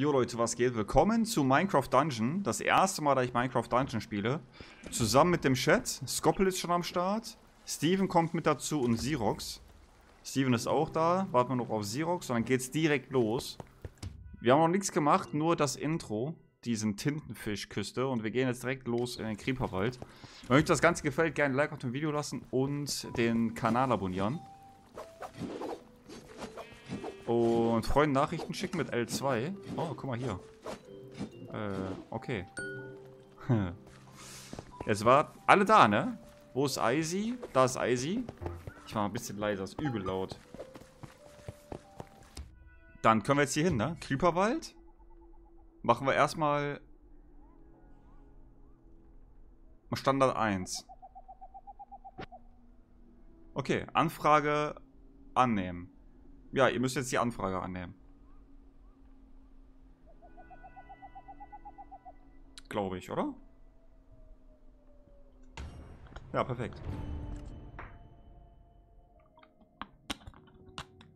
Jo Leute, was geht? Willkommen zu Minecraft Dungeon. Das erste Mal, da ich Minecraft Dungeon spiele. Zusammen mit dem Chat. Skoppel ist schon am Start. Steven kommt mit dazu und Sirox. Steven ist auch da. Warten wir noch auf Sirox und dann geht's direkt los. Wir haben noch nichts gemacht, nur das Intro. Diesen Tintenfischküste. Und wir gehen jetzt direkt los in den Creeperwald. Wenn euch das Ganze gefällt, gerne ein Like auf dem Video lassen und den Kanal abonnieren. Und Freunden Nachrichten schicken mit L2. Oh, guck mal hier. Äh, okay. Jetzt war alle da, ne? Wo ist Icy? Da ist Icy. Ich mal ein bisschen leiser, ist übel laut. Dann können wir jetzt hier hin, ne? Creeperwald. Machen wir erstmal Standard 1. Okay, Anfrage annehmen. Ja, ihr müsst jetzt die Anfrage annehmen. Glaube ich, oder? Ja, perfekt.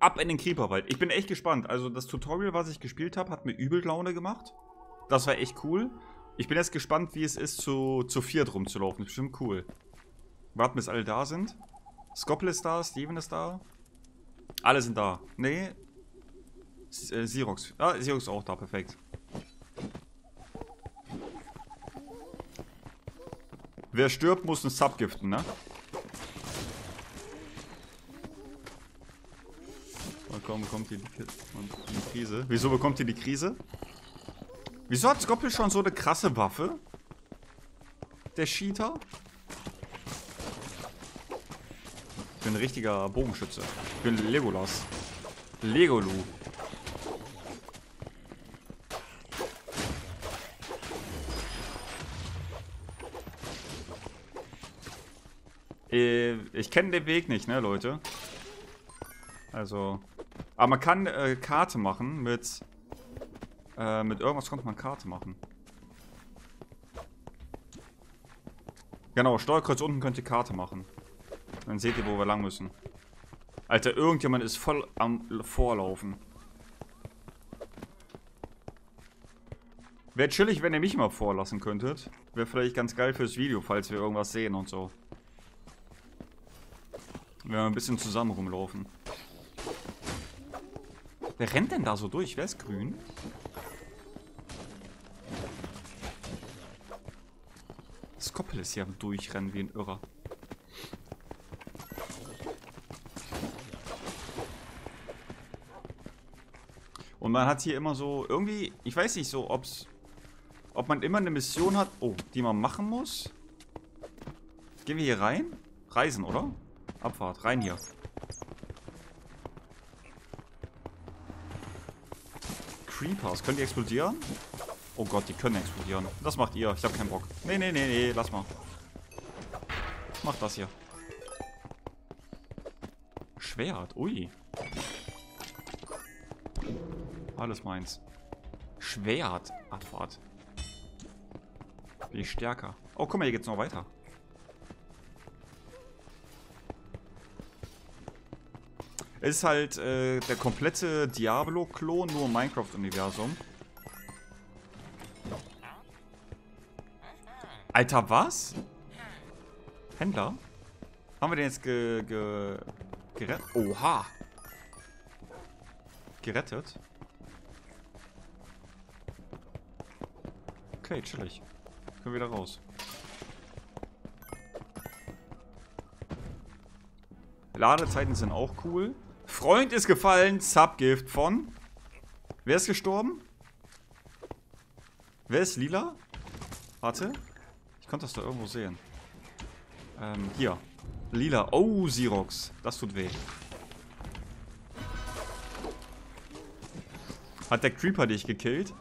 Ab in den Creeperwald. Ich bin echt gespannt. Also das Tutorial, was ich gespielt habe, hat mir übel Laune gemacht. Das war echt cool. Ich bin jetzt gespannt, wie es ist, zu, zu viert rumzulaufen. Das ist bestimmt cool. Warten, bis alle da sind. Skoppel ist da, Steven ist da. Alle sind da. Nee. S äh, Sirox. Ah, Sirox ist auch da, perfekt. Wer stirbt, muss einen Sub giften, ne? Warum bekommt ihr die, die Krise? Wieso bekommt ihr die Krise? Wieso hat Skoppel schon so eine krasse Waffe? Der Cheater? Ich bin ein richtiger Bogenschütze. Ich bin Legolas. Legolu. Äh, ich kenne den Weg nicht, ne, Leute? Also. Aber man kann äh, Karte machen mit. Äh, mit irgendwas konnte man Karte machen. Genau, Steuerkreuz unten könnt ihr Karte machen. Dann seht ihr, wo wir lang müssen. Alter, irgendjemand ist voll am Vorlaufen. Wäre chillig, wenn ihr mich mal vorlassen könntet. Wäre vielleicht ganz geil fürs Video, falls wir irgendwas sehen und so. Wenn wir ein bisschen zusammen rumlaufen. Wer rennt denn da so durch? Wer ist grün? Skoppel ist hier am Durchrennen wie ein Irrer. Man hat hier immer so, irgendwie, ich weiß nicht so, ob's, ob man immer eine Mission hat, oh, die man machen muss. Gehen wir hier rein? Reisen, oder? Abfahrt, rein hier. Creepers, können die explodieren? Oh Gott, die können explodieren. Das macht ihr, ich hab keinen Bock. Nee, nee, nee, nee, lass mal. Mach das hier. Schwert, ui. Alles meins. Schwert. Abfahrt. Bin ich stärker. Oh, guck mal, hier geht's noch weiter. Es ist halt äh, der komplette Diablo-Klon, nur Minecraft-Universum. Alter, was? Händler? Haben wir den jetzt ge... ge gerettet? Oha! Gerettet? Okay, chillig. Können wir wieder raus. Ladezeiten sind auch cool. Freund ist gefallen. Subgift von... Wer ist gestorben? Wer ist lila? Warte. Ich konnte das da irgendwo sehen. Ähm, hier. Lila. Oh, Sirox. Das tut weh. Hat der Creeper dich gekillt?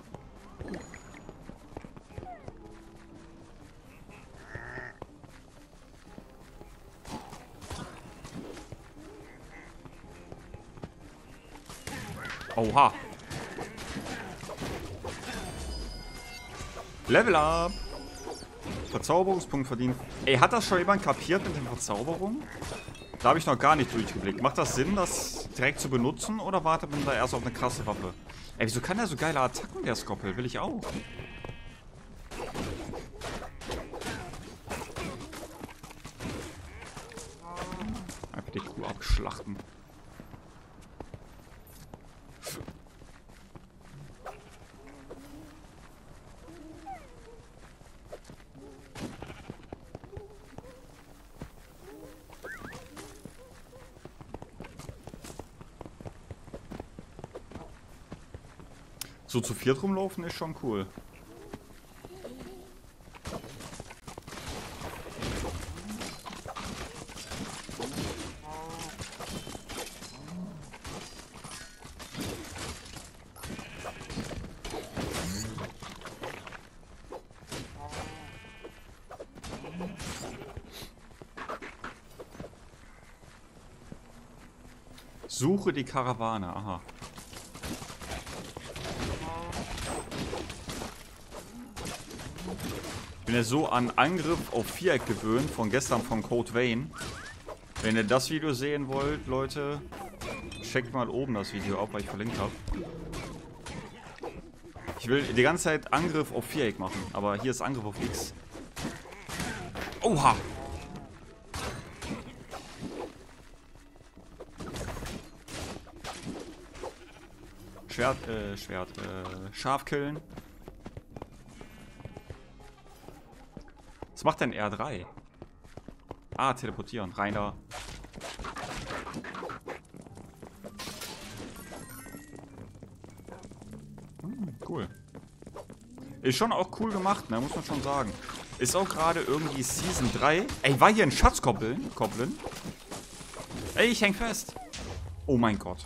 Oha. Level up. Verzauberungspunkt verdient. Ey, hat das schon jemand kapiert mit den Verzauberungen? Da habe ich noch gar nicht durchgeblickt. Macht das Sinn, dass direkt zu benutzen oder wartet man da erst auf eine krasse Waffe? Ey, wieso kann der so geile Attacken, der Skoppel? Will ich auch. Einfach die Kuh abschlachten. So zu viert rumlaufen ist schon cool. Suche die Karawane, aha. Bin ja so an Angriff auf Viereck gewöhnt von gestern von Code Vein. Wenn ihr das Video sehen wollt, Leute, checkt mal oben das Video ab, weil ich verlinkt habe. Ich will die ganze Zeit Angriff auf Viereck machen, aber hier ist Angriff auf X. Oha! Schwert, äh, Schwert, äh, Schaf killen. Was macht denn R3? Ah, teleportieren. Rein da. Hm, cool. Ist schon auch cool gemacht, ne? Muss man schon sagen. Ist auch gerade irgendwie Season 3. Ey, war hier ein Schatzkoppeln? Koppeln? Ey, ich häng fest. Oh mein Gott.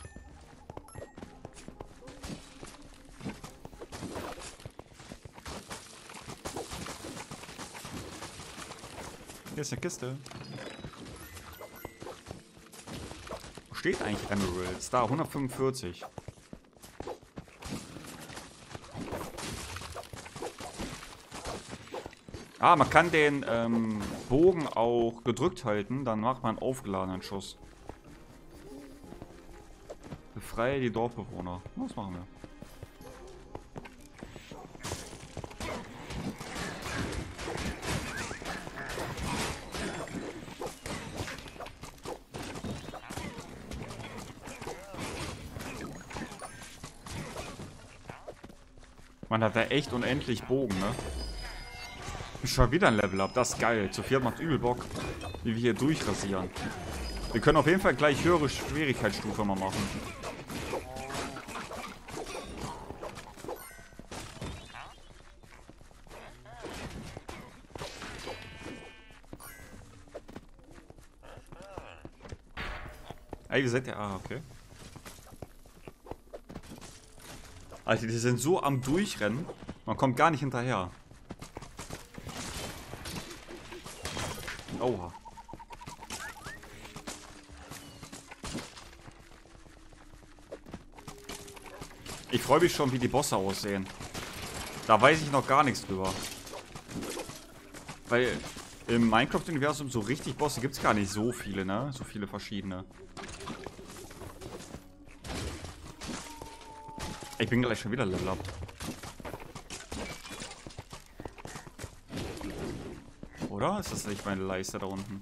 Ist eine Kiste. Wo steht eigentlich Emeralds? Da, 145. Ah, man kann den ähm, Bogen auch gedrückt halten, dann macht man einen aufgeladenen Schuss. Befreie die Dorfbewohner. Was machen wir? Man hat da echt unendlich Bogen, ne? Schon wieder ein Level up, das ist geil. Zu viert macht übel Bock, wie wir hier durchrasieren. Wir können auf jeden Fall gleich höhere Schwierigkeitsstufe mal machen. Ey, wie seid ihr? Ah, okay. Alter, die sind so am Durchrennen. Man kommt gar nicht hinterher. Oha. Ich freue mich schon, wie die Bosse aussehen. Da weiß ich noch gar nichts drüber. Weil im Minecraft-Universum so richtig Bosse gibt es gar nicht so viele, ne? So viele verschiedene. Ich bin gleich schon wieder Level up. Oder? Ist das nicht meine Leiste da unten?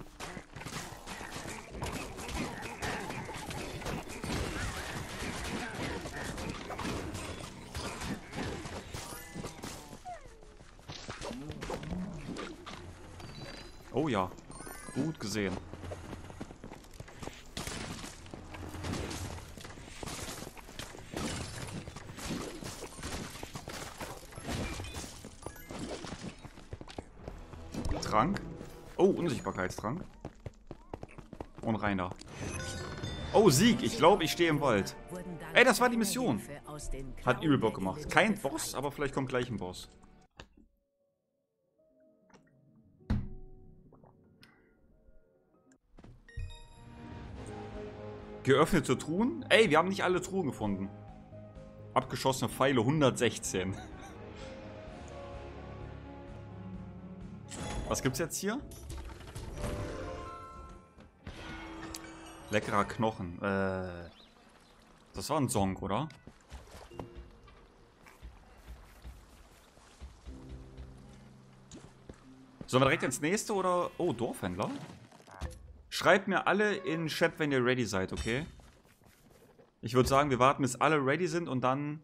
Oh ja. Gut gesehen. Unsichtbarkeitstrank. Und rein Oh, Sieg. Ich glaube, ich stehe im Wald. Ey, das war die Mission. Hat übel Bock gemacht. Kein Boss, aber vielleicht kommt gleich ein Boss. Geöffnete Truhen? Ey, wir haben nicht alle Truhen gefunden. Abgeschossene Pfeile 116. Was gibt's jetzt hier? Leckerer Knochen. Äh, Das war ein Song, oder? Sollen wir direkt ins nächste oder... Oh, Dorfhändler. Schreibt mir alle in Chat, wenn ihr ready seid, okay? Ich würde sagen, wir warten, bis alle ready sind und dann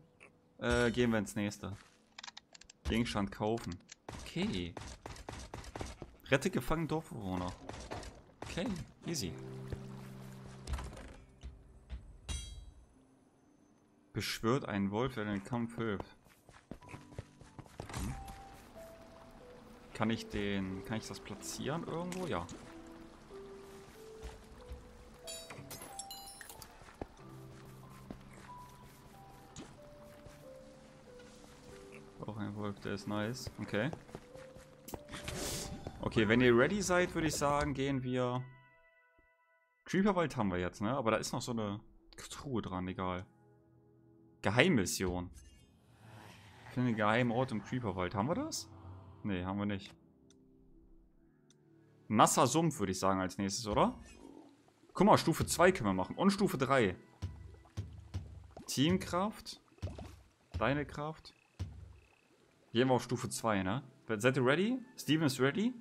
äh, gehen wir ins nächste. Gegenstand kaufen. Okay. Rette gefangene Dorfbewohner. Okay, easy. Beschwört einen Wolf, der den Kampf hilft. Hm. Kann ich den... Kann ich das platzieren irgendwo? Ja. Auch ein Wolf, der ist nice. Okay. Okay, wenn ihr ready seid, würde ich sagen, gehen wir... Creeperwald haben wir jetzt, ne? Aber da ist noch so eine Truhe dran, egal. Geheimmission. Finde geheimen Ort im Creeperwald. Haben wir das? Ne, haben wir nicht. Nasser Sumpf, würde ich sagen, als nächstes, oder? Guck mal, Stufe 2 können wir machen. Und Stufe 3. Teamkraft. Deine Kraft. Gehen wir auf Stufe 2, ne? Seid ihr ready? Steven ist ready?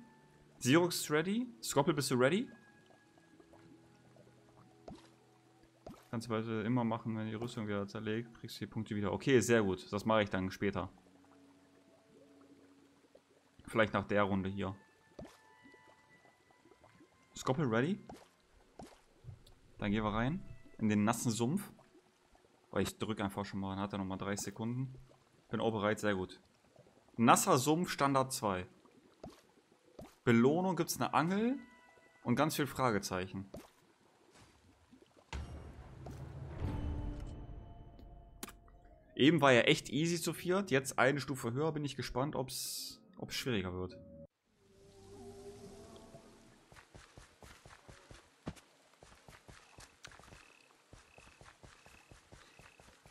Xerox ist ready? Scoppel, bist du ready? Kannst du weiter immer machen, wenn die Rüstung wieder zerlegt, kriegst du die Punkte wieder. Okay, sehr gut. Das mache ich dann später. Vielleicht nach der Runde hier. Scoppel ready? Dann gehen wir rein. In den nassen Sumpf. Oh, ich drücke einfach schon mal. Dann hat er nochmal 30 Sekunden. Bin auch bereit, sehr gut. Nasser Sumpf Standard 2. Belohnung gibt es eine Angel und ganz viel Fragezeichen. Eben war ja echt easy zu viert, jetzt eine Stufe höher, bin ich gespannt, ob es schwieriger wird.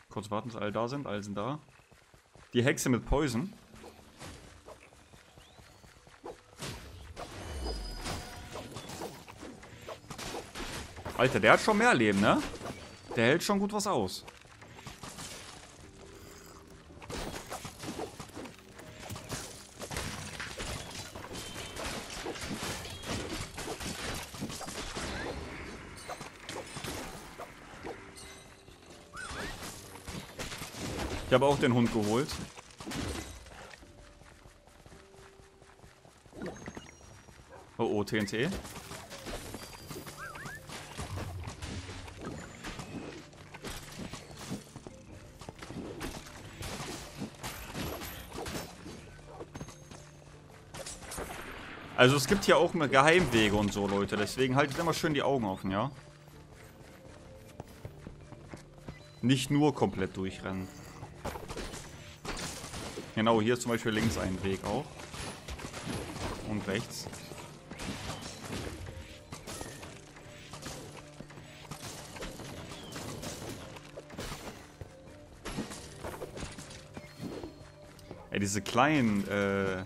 Kurz warten, bis alle da sind, alle sind da. Die Hexe mit Poison. Alter, der hat schon mehr Leben, ne? Der hält schon gut was aus. Habe auch den Hund geholt. Oh, oh, TNT. Also es gibt hier auch Geheimwege und so, Leute. Deswegen haltet immer schön die Augen offen, ja? Nicht nur komplett durchrennen. Genau, hier ist zum Beispiel links ein Weg auch. Und rechts. Ey, diese kleinen, äh,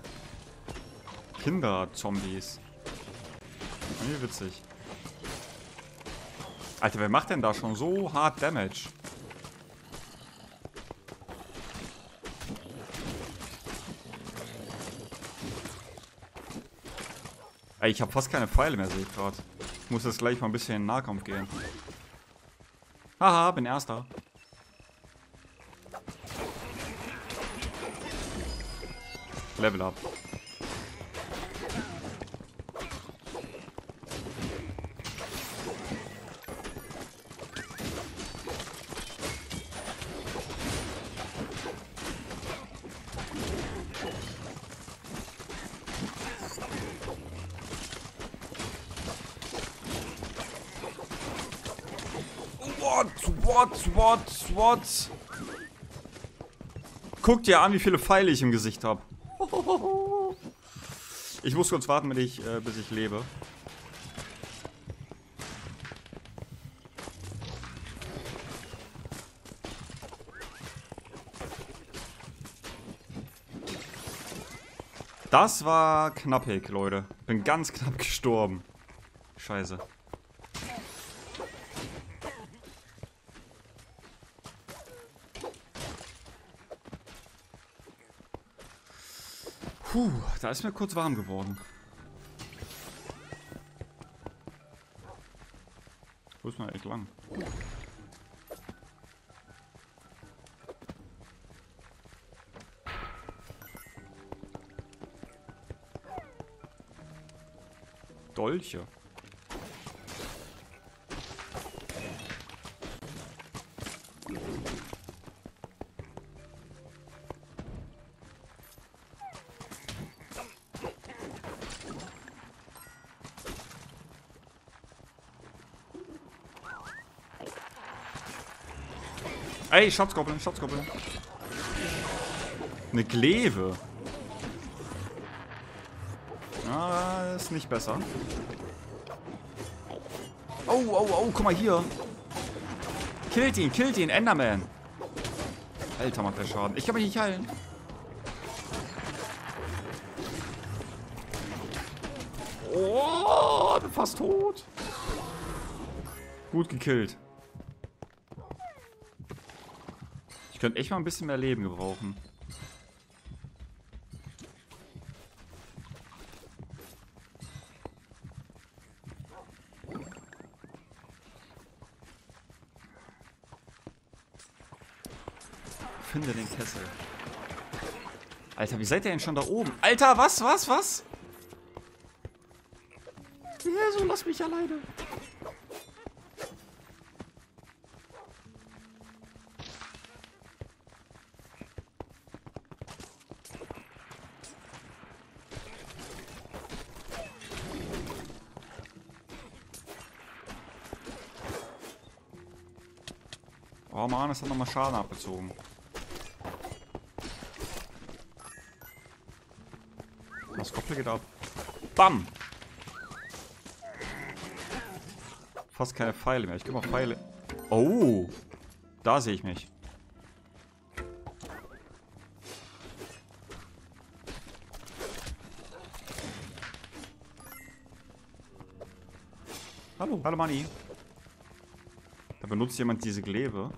Kinder-Zombies. Wie witzig. Alter, wer macht denn da schon so hart Damage? Ey, ich habe fast keine Pfeile mehr, sehe ich gerade. Ich muss jetzt gleich mal ein bisschen in Nahkampf gehen. Haha, bin Erster. Level up. What? What? What? Guck dir an, wie viele Pfeile ich im Gesicht habe. Ich muss kurz warten, ich, äh, bis ich lebe. Das war knappig, Leute. Bin ganz knapp gestorben. Scheiße. Puh, da ist mir kurz warm geworden. Wo ist man echt lang? Dolche. Ey, Schatzgoblin, Schatzgoblin. Eine Gleve. Ah, ist nicht besser. Oh, oh, oh, guck mal hier. Killt ihn, killt ihn, Enderman. Alter, macht der Schaden. Ich kann mich nicht heilen. Oh, bin fast tot. Gut gekillt. Ich könnte echt mal ein bisschen mehr Leben gebrauchen. Finde den Kessel. Alter, wie seid ihr denn schon da oben? Alter, was, was, was? So lass mich alleine. Oh Mann, es hat nochmal Schaden abgezogen. Das Koppel geht ab. Bam! Fast keine Pfeile mehr. Ich gebe mal Pfeile. Oh! Da sehe ich mich. Hallo. Hallo, Manni. Benutzt jemand diese Glebe.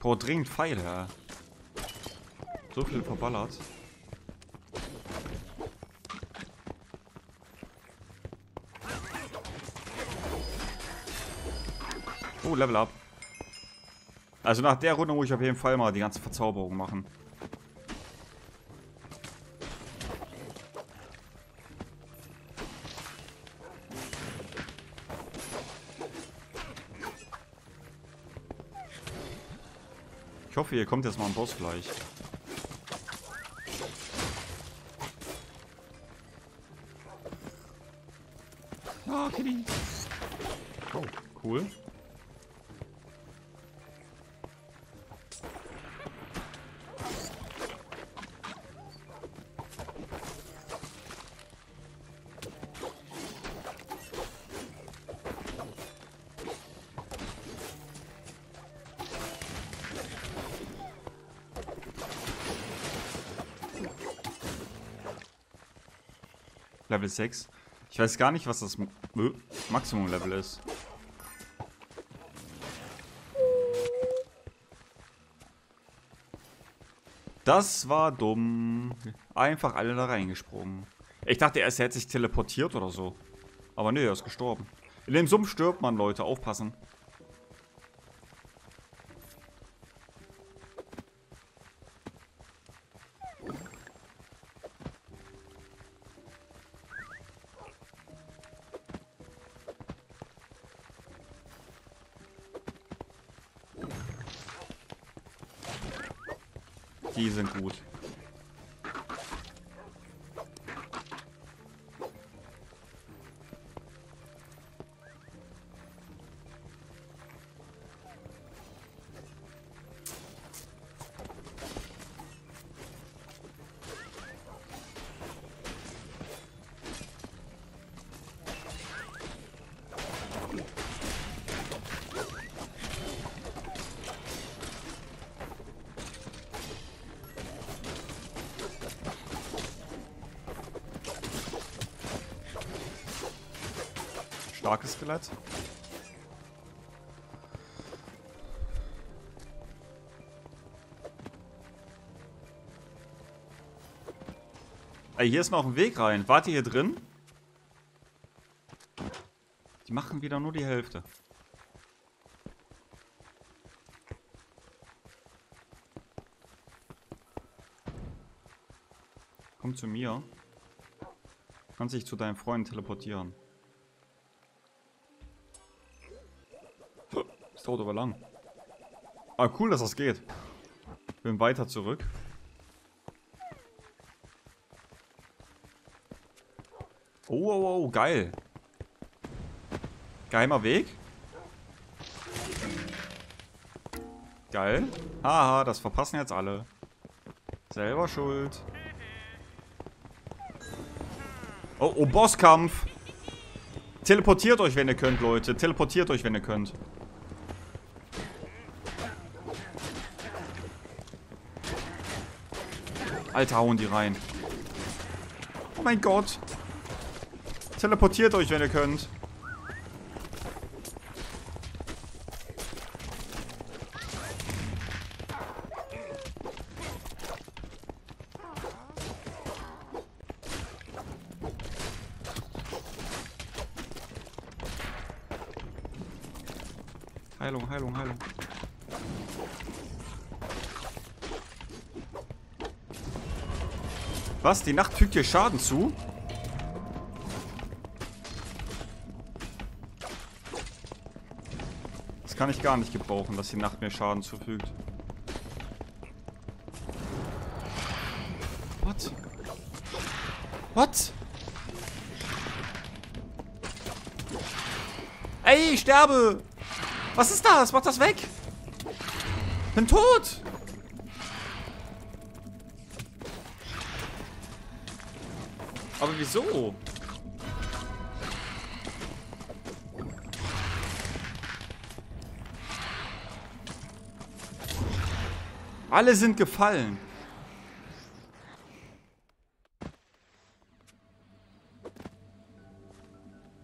Boah, dringend Pfeile. So viel verballert. Oh, Level up. Also nach der Runde muss ich auf jeden Fall mal die ganze Verzauberung machen. Ich hoffe, hier kommt jetzt mal ein Boss gleich. Level 6. Ich weiß gar nicht, was das Maximum-Level ist. Das war dumm. Einfach alle da reingesprungen. Ich dachte erst, er hätte sich teleportiert oder so. Aber nee, er ist gestorben. In dem Sumpf stirbt man, Leute. Aufpassen. Starkes Skelett. Ey, hier ist noch ein Weg rein. Wart ihr hier drin? Die machen wieder nur die Hälfte. Komm zu mir. Kannst dich zu deinem Freund teleportieren. Dauert aber lang. Ah, cool, dass das geht. Bin weiter zurück. Oh, oh, oh, geil. Geheimer Weg. Geil. Haha, das verpassen jetzt alle. Selber schuld. Oh, oh, Bosskampf. Teleportiert euch, wenn ihr könnt, Leute. Teleportiert euch, wenn ihr könnt. Alter, hauen die rein. Oh mein Gott. Teleportiert euch, wenn ihr könnt. Heilung, Heilung, Heilung. Was? Die Nacht fügt dir Schaden zu? Das kann ich gar nicht gebrauchen, dass die Nacht mir Schaden zufügt. What? What? Ey, ich sterbe! Was ist das? Mach das weg! Bin tot! Wieso? Alle sind gefallen.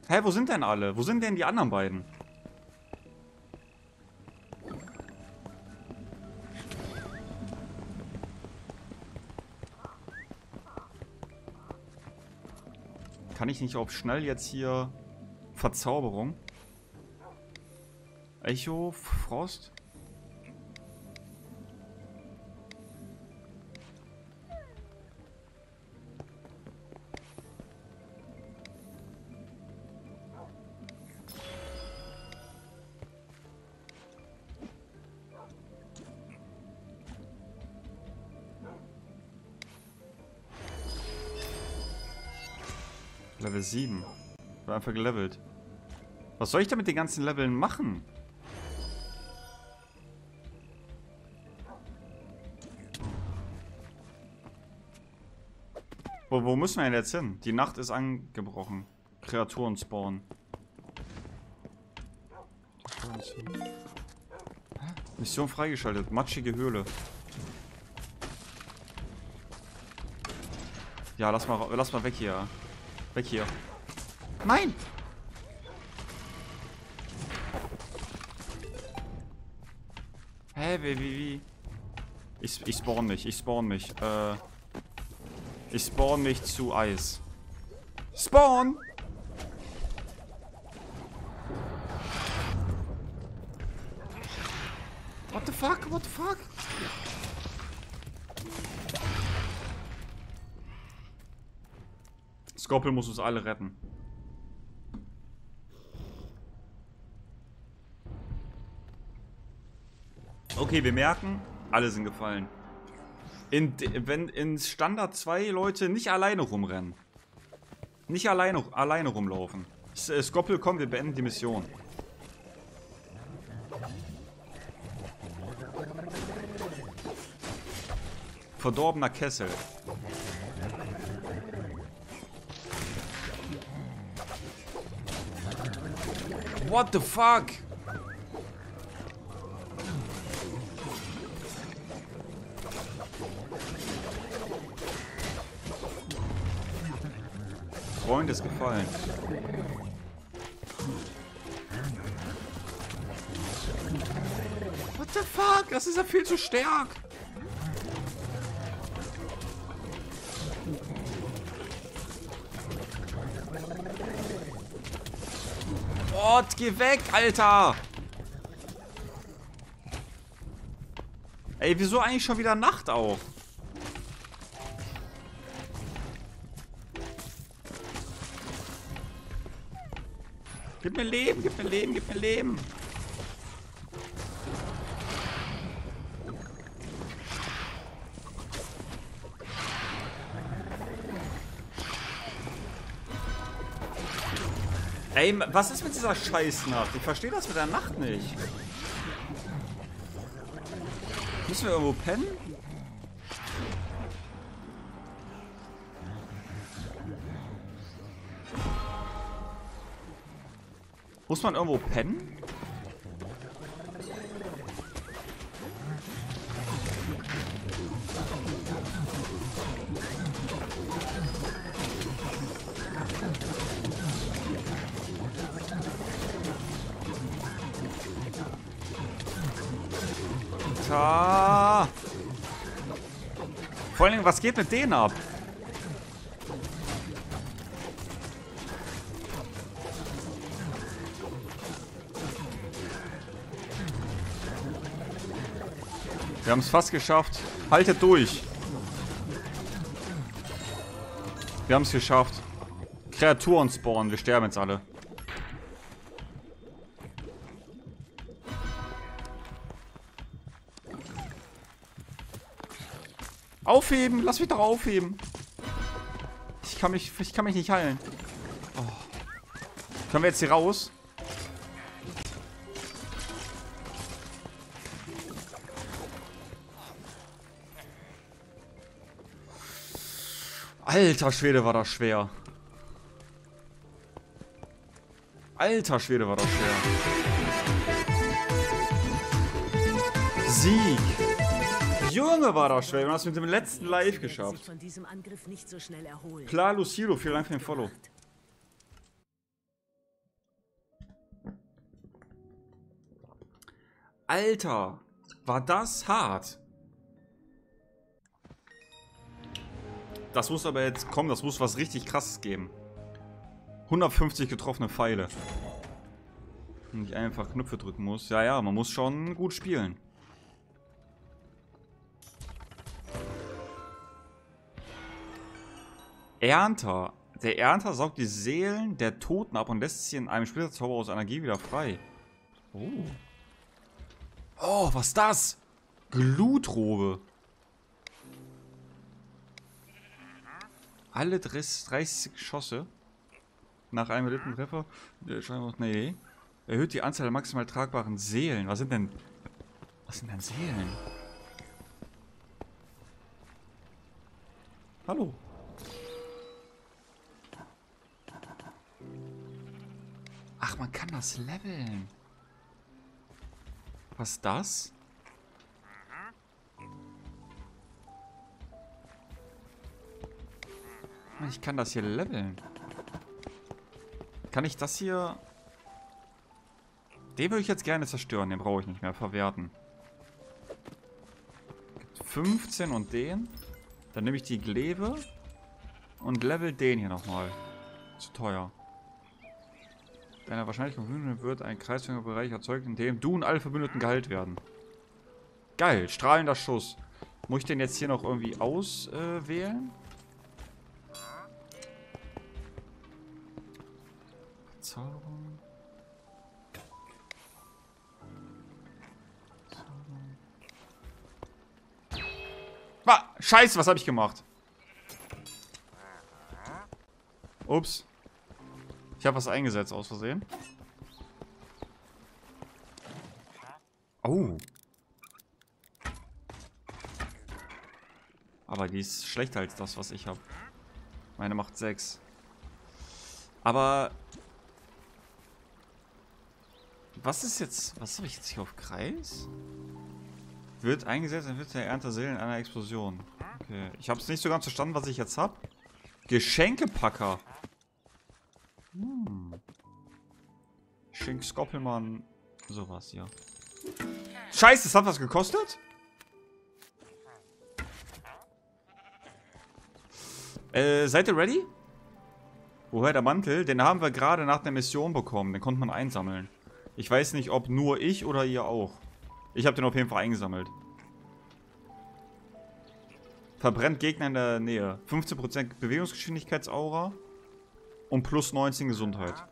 Hä, wo sind denn alle? Wo sind denn die anderen beiden? Kann ich nicht auf schnell jetzt hier Verzauberung? Echo, Frost? Level 7. War einfach gelevelt. Was soll ich da mit den ganzen Leveln machen? Wo, wo müssen wir denn jetzt hin? Die Nacht ist angebrochen. Kreaturen spawnen. Mission freigeschaltet. Matschige Höhle. Ja, lass mal, lass mal weg hier. Weg hier. Nein! Hä, wie, wie, wie? Ich, ich spawn mich, ich spawn mich. Äh, ich spawn mich zu Eis. Spawn! Skorpion muss uns alle retten. Okay, wir merken, alle sind gefallen. In, wenn in Standard zwei Leute nicht alleine rumrennen. Nicht alleine, alleine rumlaufen. Äh, Skoppel, komm, wir beenden die Mission. Verdorbener Kessel. what the fuck? Freund ist gefallen. What the fuck? Das ist ja viel zu stark. Gott, geh weg, Alter! Ey, wieso eigentlich schon wieder Nacht auch? Gib mir Leben, gib mir Leben, gib mir Leben. Ey, was ist mit dieser Scheißnacht? Ich verstehe das mit der Nacht nicht. Müssen wir irgendwo pennen? Muss man irgendwo pennen? Geht mit denen ab? Wir haben es fast geschafft. Haltet durch. Wir haben es geschafft. Kreaturen spawnen. Wir sterben jetzt alle. Aufheben! Lass mich doch aufheben! Ich kann mich, ich kann mich nicht heilen. Oh. Können wir jetzt hier raus? Alter Schwede war das schwer. Alter Schwede war das schwer. Sieg. Junge, war das schwer. Wir haben das mit dem letzten Live geschafft. Klar, Lucilo, vielen Dank für den Follow. Alter, war das hart. Das muss aber jetzt kommen, das muss was richtig krasses geben. 150 getroffene Pfeile. Und ich einfach Knöpfe drücken muss. Ja, ja, man muss schon gut spielen. Ernter. Der Ernter saugt die Seelen der Toten ab und lässt sie in einem Splitterzauber aus Energie wieder frei. Oh. Oh, was ist das? Glutrobe. Alle 30 Geschosse nach einem erlittenen Treffer. Nee. Erhöht die Anzahl der maximal tragbaren Seelen. Was sind denn. Was sind denn Seelen? Hallo. Ach, man kann das leveln. Was ist das? Ich kann das hier leveln. Kann ich das hier... Den würde ich jetzt gerne zerstören. Den brauche ich nicht mehr. Verwerten. 15 und den. Dann nehme ich die Glebe und level den hier nochmal. Zu teuer. Deiner Wahrscheinlichkeit wird ein Kreisfingerbereich erzeugt, in dem du und alle Verbündeten geheilt werden. Geil, strahlender Schuss. Muss ich den jetzt hier noch irgendwie auswählen? Äh, Verzauberung. Ah, scheiße, was habe ich gemacht? Ups. Ich habe was eingesetzt aus Versehen. Oh. Aber die ist schlechter als das, was ich habe. Meine macht 6. Aber... Was ist jetzt... Was habe ich jetzt hier auf Kreis? Wird eingesetzt, dann wird der Ernte Seelen einer Explosion. Okay. Ich habe es nicht so ganz verstanden, was ich jetzt habe. Geschenkepacker. Hm. Schenk Skoppelmann sowas hier. Scheiße, das hat was gekostet? Äh, seid ihr ready? Woher der Mantel? Den haben wir gerade nach der Mission bekommen. Den konnte man einsammeln. Ich weiß nicht, ob nur ich oder ihr auch. Ich habe den auf jeden Fall eingesammelt. Verbrennt Gegner in der Nähe. 15% Bewegungsgeschwindigkeitsaura. Und plus 19 Gesundheit.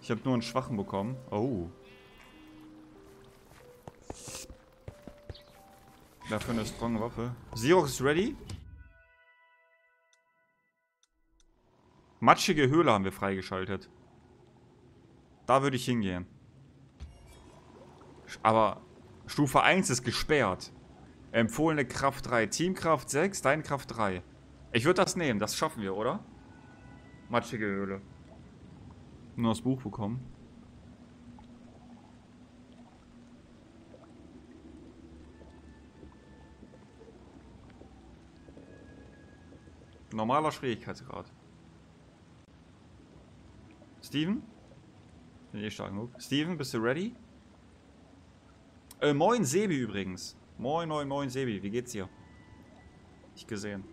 Ich habe nur einen schwachen bekommen. Oh. Dafür eine strong Waffe. Xerox ist ready. Matschige Höhle haben wir freigeschaltet. Da würde ich hingehen. Aber Stufe 1 ist gesperrt. Empfohlene Kraft 3. Teamkraft 6, deine Kraft 3. Ich würde das nehmen, das schaffen wir, oder? Matschige Höhle. Nur das Buch bekommen. Normaler Schwierigkeitsgrad. Steven? Bin eh stark genug. Steven, bist du ready? Äh, moin Sebi übrigens. Moin, moin, moin Sebi. Wie geht's dir? Ich gesehen.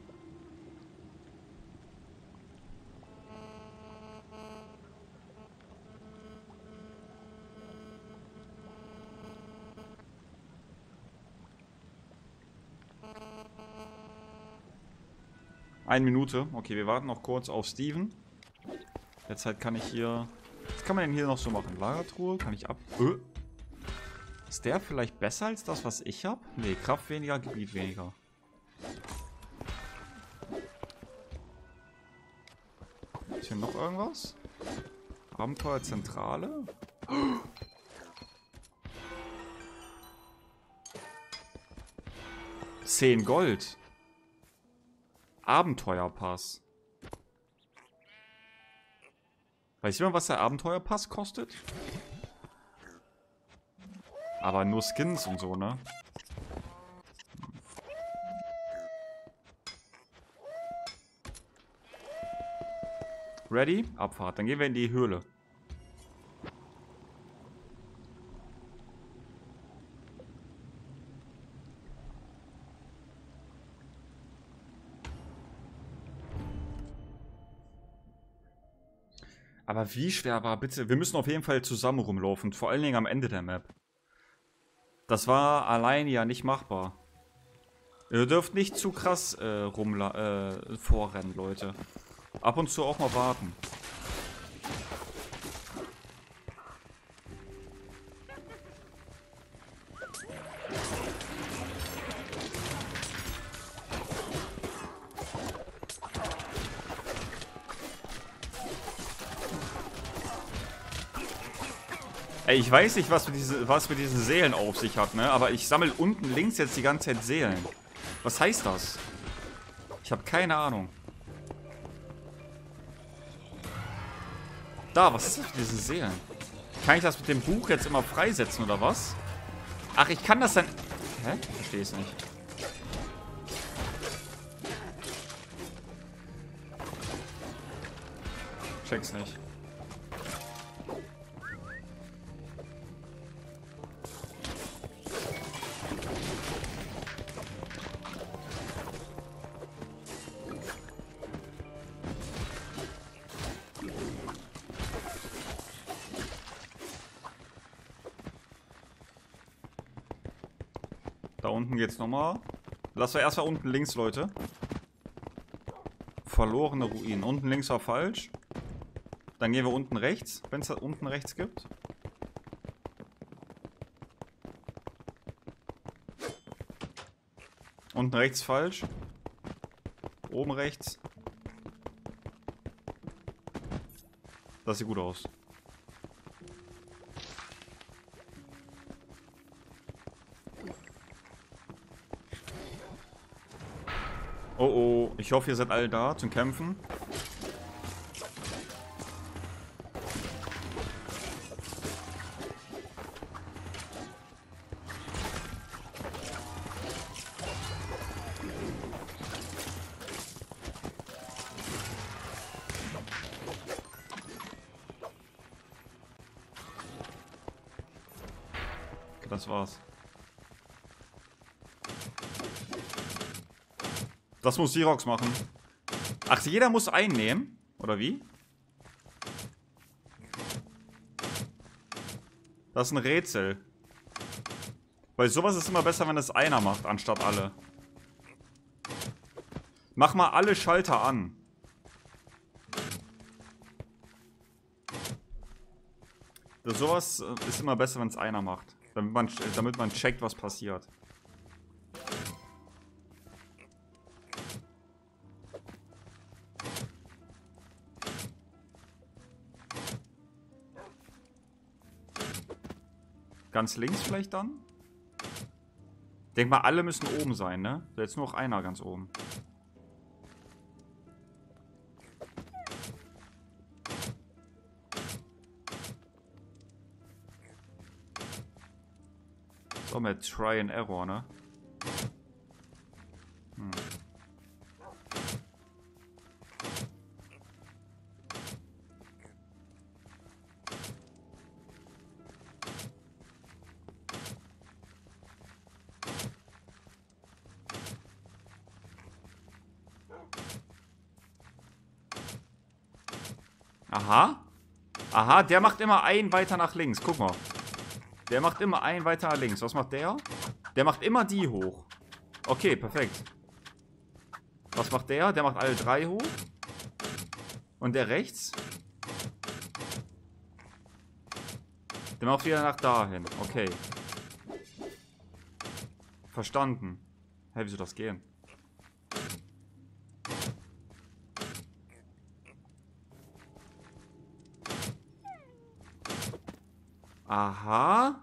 Eine Minute. Okay, wir warten noch kurz auf Steven. Derzeit kann ich hier... Was kann man denn hier noch so machen? Lagertruhe? Kann ich ab... Öh. Ist der vielleicht besser als das, was ich habe? Nee, Kraft weniger, Gebiet weniger. Ist hier noch irgendwas? Abenteuerzentrale? Zehn Gold. Abenteuerpass. Weiß jemand, was der Abenteuerpass kostet? Aber nur Skins und so, ne? Ready? Abfahrt. Dann gehen wir in die Höhle. Aber wie schwer war bitte? Wir müssen auf jeden Fall zusammen rumlaufen. Vor allen Dingen am Ende der Map. Das war alleine ja nicht machbar. Ihr dürft nicht zu krass äh, rumla äh, vorrennen, Leute. Ab und zu auch mal warten. Ey, ich weiß nicht, was mit, diese, was mit diesen Seelen auf sich hat, ne? Aber ich sammle unten links jetzt die ganze Zeit Seelen. Was heißt das? Ich habe keine Ahnung. Da, was ist das mit diesen Seelen? Kann ich das mit dem Buch jetzt immer freisetzen, oder was? Ach, ich kann das dann... Hä? Ich verstehe es nicht. Check's nicht. Geht's nochmal. Lass wir erstmal unten links, Leute. Verlorene Ruinen. Unten links war falsch. Dann gehen wir unten rechts, wenn es da unten rechts gibt. Unten rechts falsch. Oben rechts. Das sieht gut aus. Oh oh, ich hoffe, ihr seid alle da zum Kämpfen. Muss Sirox machen. Ach, jeder muss einnehmen? Oder wie? Das ist ein Rätsel. Bei sowas ist immer besser, wenn es einer macht, anstatt alle. Mach mal alle Schalter an. Das sowas äh, ist immer besser, wenn es einer macht. Damit man, damit man checkt, was passiert. Ganz links vielleicht dann? Denk mal, alle müssen oben sein, ne? Da ist nur noch einer ganz oben. So, mit Try and Error, ne? Aha. Aha, der macht immer einen weiter nach links. Guck mal. Der macht immer einen weiter nach links. Was macht der? Der macht immer die hoch. Okay, perfekt. Was macht der? Der macht alle drei hoch. Und der rechts? Der macht wieder nach dahin. Okay. Verstanden. Hä, hey, wie soll das gehen? Aha.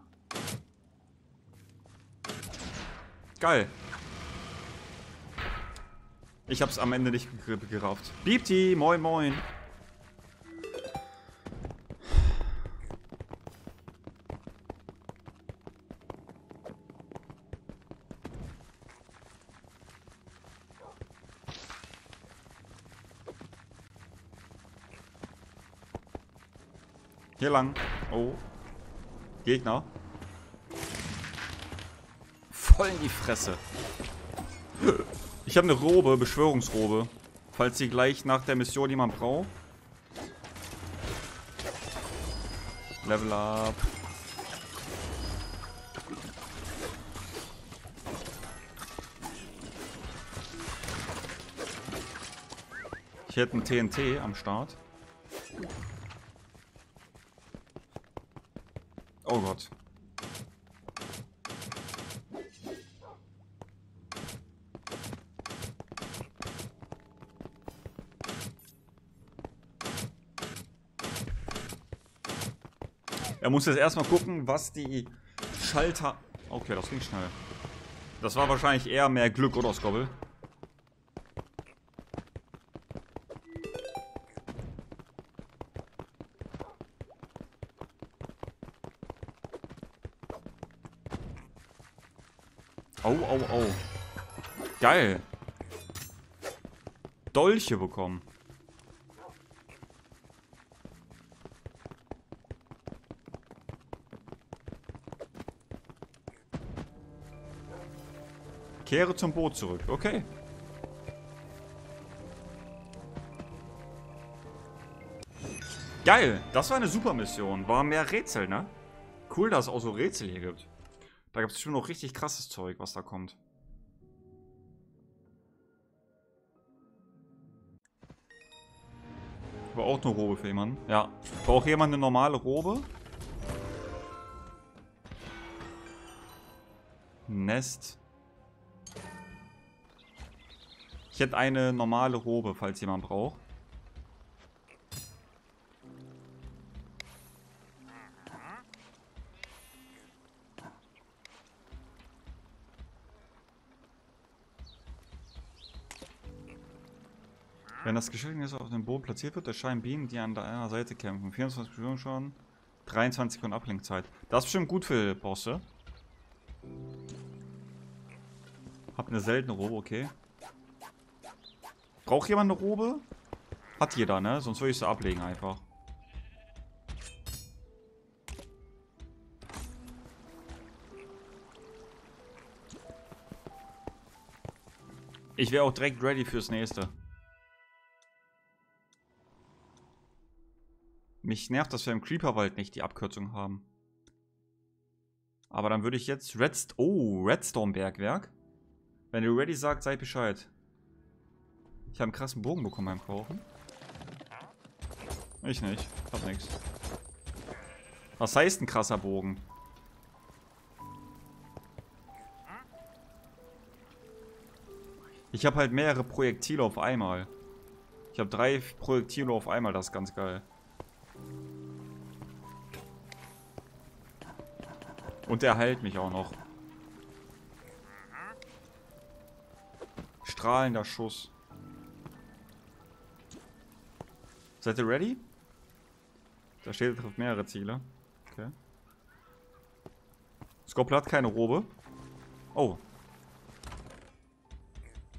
Geil. Ich hab's am Ende nicht gerauft. Biepti, moin moin. Hier lang. Oh. Gegner. Voll in die Fresse. Ich habe eine Robe, Beschwörungsrobe. Falls sie gleich nach der Mission jemand braucht. Level up. Ich hätte ein TNT am Start. Oh Gott. Er muss jetzt erstmal gucken, was die Schalter... Okay, das ging schnell. Das war wahrscheinlich eher mehr Glück, oder, Skobble? Oh, oh, oh. Geil. Dolche bekommen. Kehre zum Boot zurück. Okay. Geil. Das war eine super Mission. War mehr Rätsel, ne? Cool, dass es auch so Rätsel hier gibt. Da gibt es schon noch richtig krasses Zeug, was da kommt. Aber auch eine Robe für jemanden. Ja. Braucht jemand eine normale Robe? Nest. Ich hätte eine normale Robe, falls jemand braucht. Wenn das Geschütz auf dem Boden platziert wird, erscheinen Bienen, die an der einer Seite kämpfen. 24 Minuten schon. 23 Sekunden Ablenkzeit. Das ist bestimmt gut für Bosse. Hab eine seltene Robe, okay. Braucht jemand eine Robe? Hat jeder, ne? Sonst würde ich sie ablegen einfach. Ich wäre auch direkt ready fürs nächste. Mich nervt, dass wir im Creeperwald nicht die Abkürzung haben. Aber dann würde ich jetzt Redst oh, Redstone Bergwerk. Wenn du ready sagt, sei Bescheid. Ich habe einen krassen Bogen bekommen beim Kaufen. Ich nicht. Hab nix. Was heißt ein krasser Bogen? Ich habe halt mehrere Projektile auf einmal. Ich habe drei Projektile auf einmal, das ist ganz geil. Und er heilt mich auch noch. Strahlender Schuss. Seid ihr ready? Da steht, er trifft mehrere Ziele. Okay. Skoppel hat keine Robe. Oh.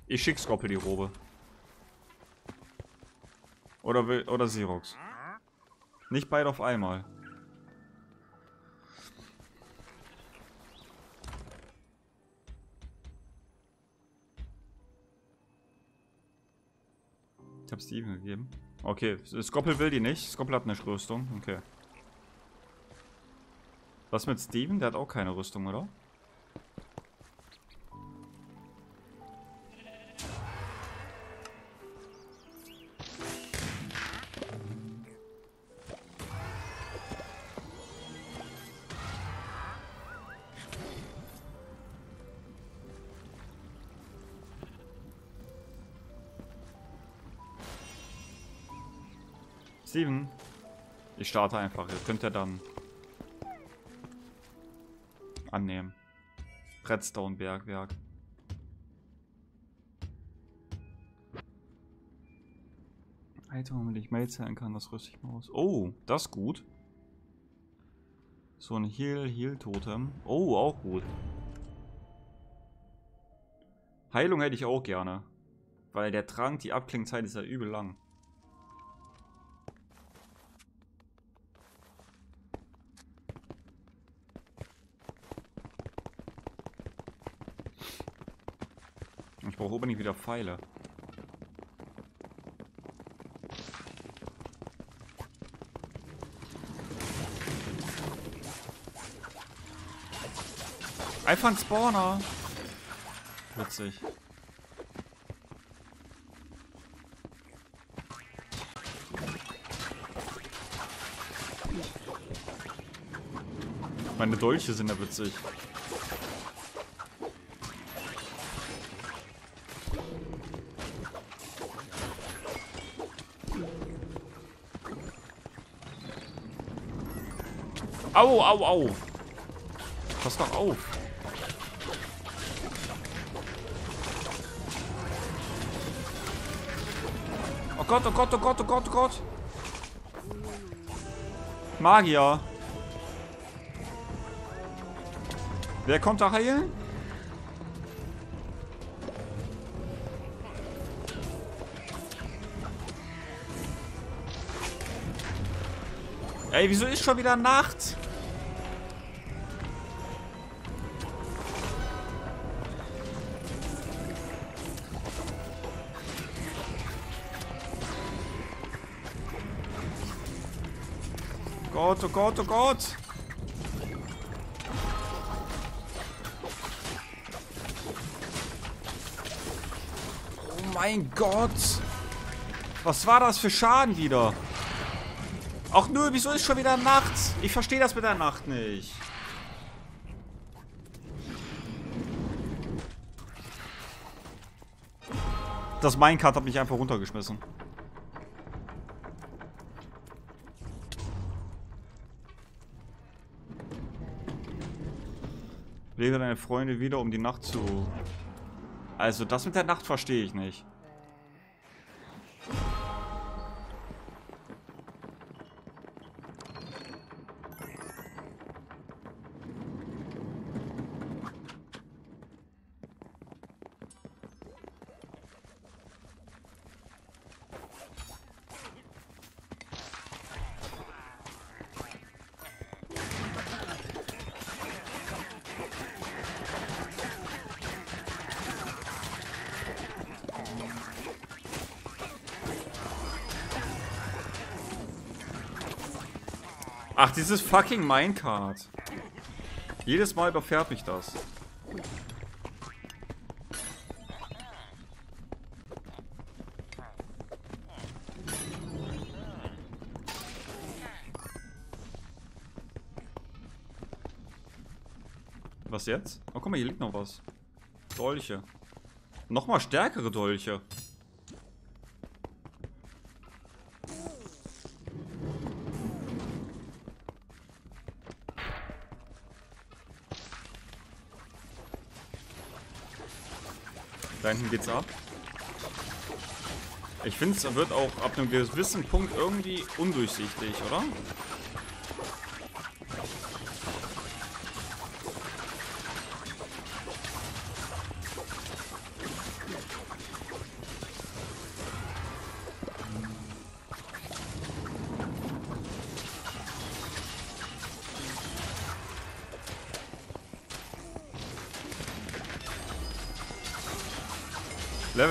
Ich schick Skoppel die Robe. Oder, will, oder Sirox. Nicht beide auf einmal. Ich habe Steven gegeben. Okay, Skoppel will die nicht. Skoppel hat eine Rüstung. Okay. Was mit Steven? Der hat auch keine Rüstung, oder? Ich starte einfach. Ihr könnt ja dann annehmen. Redstone-Bergwerk. Item, womit ich Mail zählen kann, das rüste ich mal aus. Oh, das ist gut. So ein Heal, Heal-Totem. Oh, auch gut. Heilung hätte ich auch gerne. Weil der Trank, die Abklingzeit ist ja übel lang. Brauche nicht wieder Pfeile. Einfach ein Spawner. Witzig. Meine Dolche sind ja witzig. Au, au, au. Pass doch auf. Oh Gott, oh Gott, oh Gott, oh Gott, oh Gott. Magier. Wer kommt da heilen? Ey, wieso ist schon wieder Nacht? Gott, oh Gott, oh Gott. Oh mein Gott. Was war das für Schaden wieder? Ach nö, wieso ist schon wieder Nacht? Ich verstehe das mit der Nacht nicht. Das Minecart hat mich einfach runtergeschmissen. Lege deine Freunde wieder, um die Nacht zu... Also das mit der Nacht verstehe ich nicht. Ach, dieses fucking Minecart. Jedes Mal überfährt mich das. Was jetzt? Oh, guck mal, hier liegt noch was. Dolche. Nochmal stärkere Dolche. Da hinten geht's ab. Ich finde, es wird auch ab einem gewissen Punkt irgendwie undurchsichtig, oder?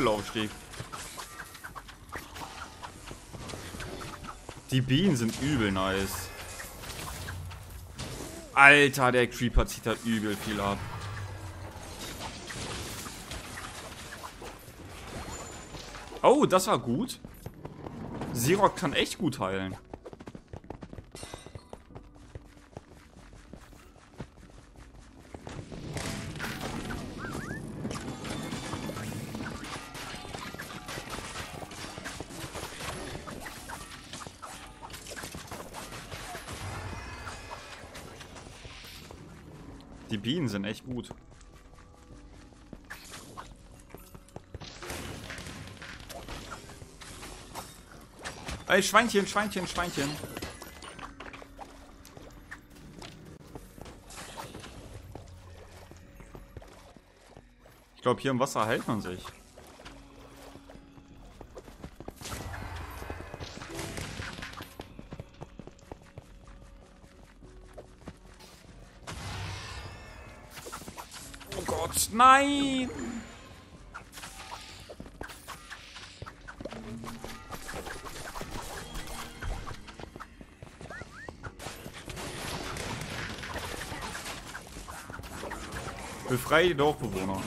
Levelaufstieg. Die Bienen sind übel nice. Alter, der Creeper zieht da übel viel ab. Oh, das war gut. Sirok kann echt gut heilen. Sind echt gut. Ey, Schweinchen, Schweinchen, Schweinchen. Ich glaube, hier im Wasser hält man sich. Nein! Befreie die Dorfbewohner.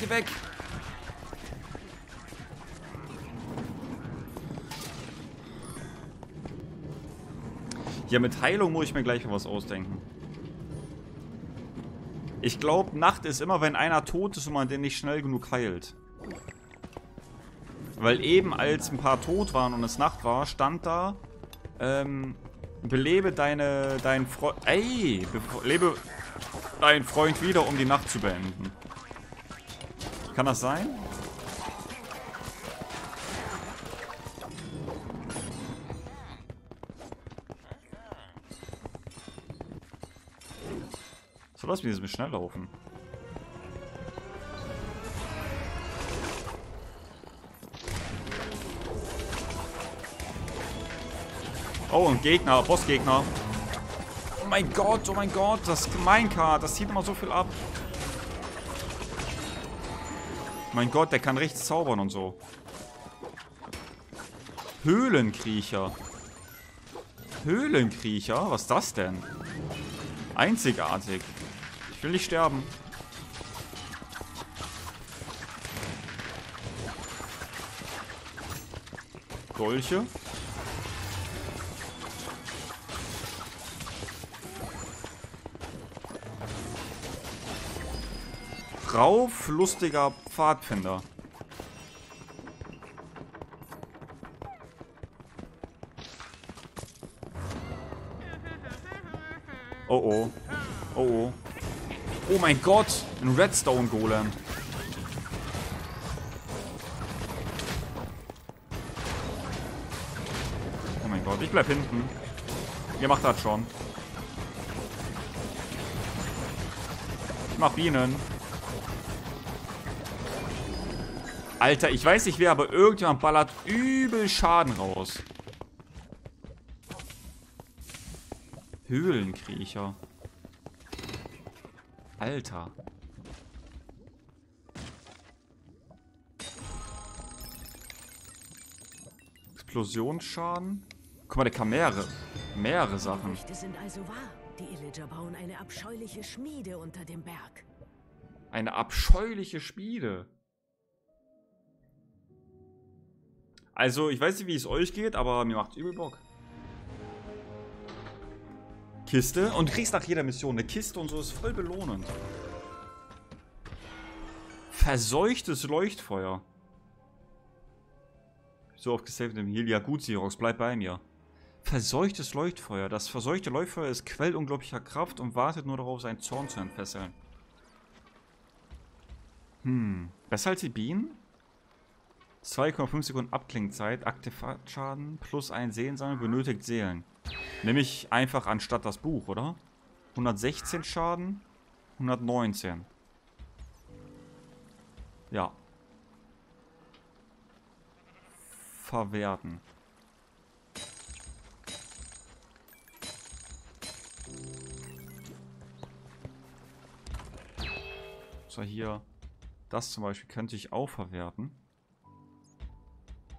Geh weg. Ja, mit Heilung muss ich mir gleich was ausdenken. Ich glaube, Nacht ist immer, wenn einer tot ist und man den nicht schnell genug heilt. Weil eben, als ein paar tot waren und es Nacht war, stand da, ähm, belebe deine, dein Freund, ey, belebe deinen Freund wieder, um die Nacht zu beenden. Kann das sein? So, lass mich jetzt mit schnell laufen. Oh, ein Gegner, Bossgegner. Oh mein Gott, oh mein Gott, das Minecart, das zieht immer so viel ab. Mein Gott, der kann rechts zaubern und so. Höhlenkriecher. Höhlenkriecher? Was ist das denn? Einzigartig. Ich will nicht sterben. Dolche. Rauf, lustiger Pfadfinder. Oh oh. Oh oh. Oh mein Gott, ein Redstone Golem. Oh mein Gott, ich bleib hinten. Ihr macht das schon. Ich mach Bienen. Alter, ich weiß nicht wer, aber irgendjemand ballert übel Schaden raus. Höhlenkriecher. Alter. Explosionsschaden. Guck mal, der kann mehrere, mehrere Sachen. Gerüchte sind also wahr. Die Illager bauen eine abscheuliche Schmiede unter dem Berg. Eine abscheuliche Schmiede. Also, ich weiß nicht, wie es euch geht, aber mir macht übel Bock. Kiste. Und du kriegst nach jeder Mission eine Kiste und so ist voll belohnend. Verseuchtes Leuchtfeuer. So oft gesaved im Heal. Ja gut, Sirox, bleib bei mir. Verseuchtes Leuchtfeuer. Das verseuchte Leuchtfeuer ist Quell unglaublicher Kraft und wartet nur darauf, seinen Zorn zu entfesseln. Hm. Besser als die Bienen? 2,5 Sekunden Abklingzeit, Artefaktschaden plus ein Seelensammeln benötigt Seelen. Nämlich einfach anstatt das Buch, oder? 116 Schaden, 119. Ja. Verwerten. So, hier. Das zum Beispiel könnte ich auch verwerten.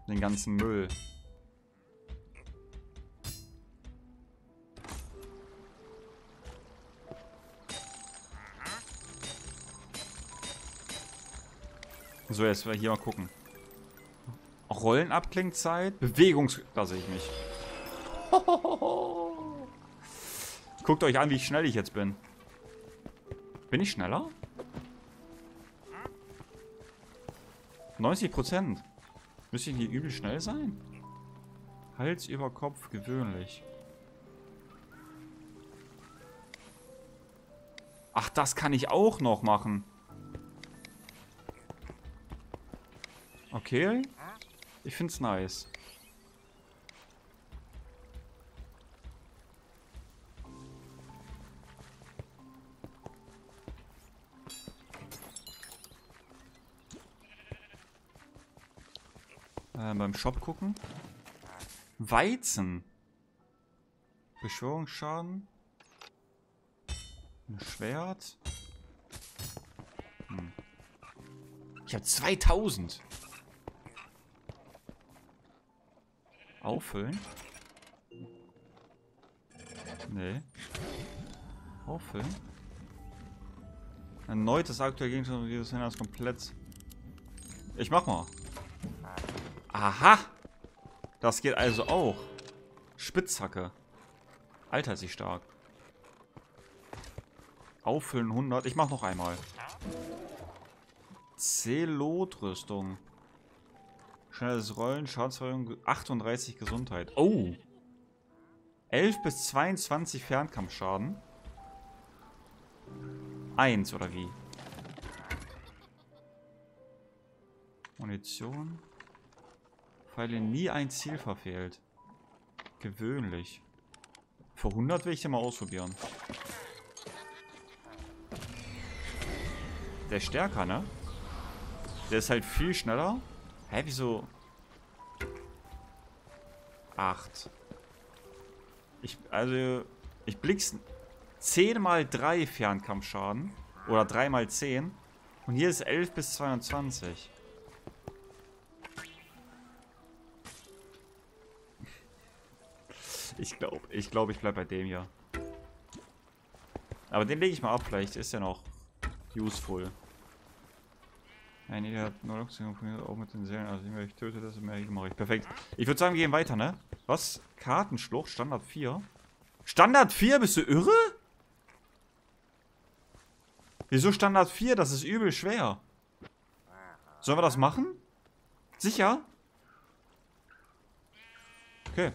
Den ganzen Müll. So, jetzt wir hier mal gucken. Rollenabklingzeit, Bewegungs... Da sehe ich mich. Guckt euch an, wie schnell ich jetzt bin. Bin ich schneller? 90 Prozent. Müsste ich hier übel schnell sein? Hals über Kopf, gewöhnlich. Ach, das kann ich auch noch machen. Okay. Ich find's nice. Äh, beim Shop gucken. Weizen. Beschwörungsschaden. Ein Schwert. Hm. Ich habe 2000. Auffüllen? Nee. Auffüllen? Erneutes aktuelle Gegenstand dieses Händlers komplett. Ich mach mal. Aha! Das geht also auch. Spitzhacke. Alter, ist sie stark. Auffüllen 100. Ich mach noch einmal. Zelotrüstung. Schnelles Rollen, Schadensverringerung, 38 Gesundheit. Oh! 11 bis 22 Fernkampfschaden. Eins, oder wie? Munition. Pfeile nie ein Ziel verfehlt. Gewöhnlich. Für 100 will ich den mal ausprobieren. Der ist stärker, ne? Der ist halt viel schneller. Hä, wieso? Acht. Ich, also, ich blick's 10 mal 3 Fernkampfschaden. Oder 3 mal 10. Und hier ist 11 bis 22. Ich glaube, ich glaube, ich bleib bei dem hier. Aber den lege ich mal ab, vielleicht ist er noch useful. Nein, der hat nur funktioniert auch mit den Seelen. Also ich töte das, mehr mache ich. Perfekt. Ich würde sagen, wir gehen weiter, ne? Was? Kartenschlucht, Standard 4. Standard 4? Bist du irre? Wieso Standard 4? Das ist übel schwer. Sollen wir das machen? Sicher? Okay.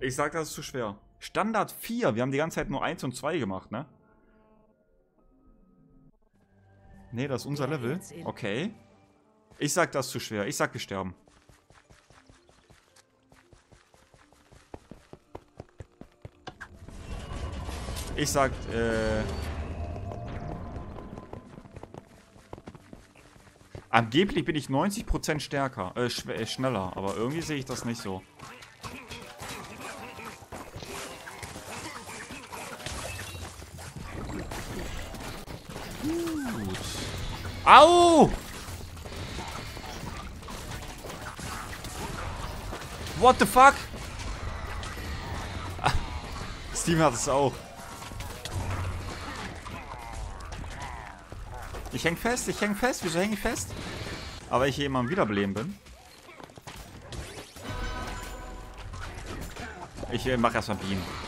Ich sag, das ist zu schwer. Standard 4. Wir haben die ganze Zeit nur 1 und 2 gemacht, ne? Nee, das ist unser Level. Okay. Ich sag, das ist zu schwer. Ich sag, wir sterben. Ich sag, äh... Angeblich bin ich 90% stärker, äh, äh, schneller, aber irgendwie sehe ich das nicht so. Au! What the fuck? Ah, Steven hat es auch. Ich häng fest, ich häng fest. Wieso häng ich fest? Aber ich hier immer am Wiederbeleben bin. Ich äh, mach erstmal Bienen.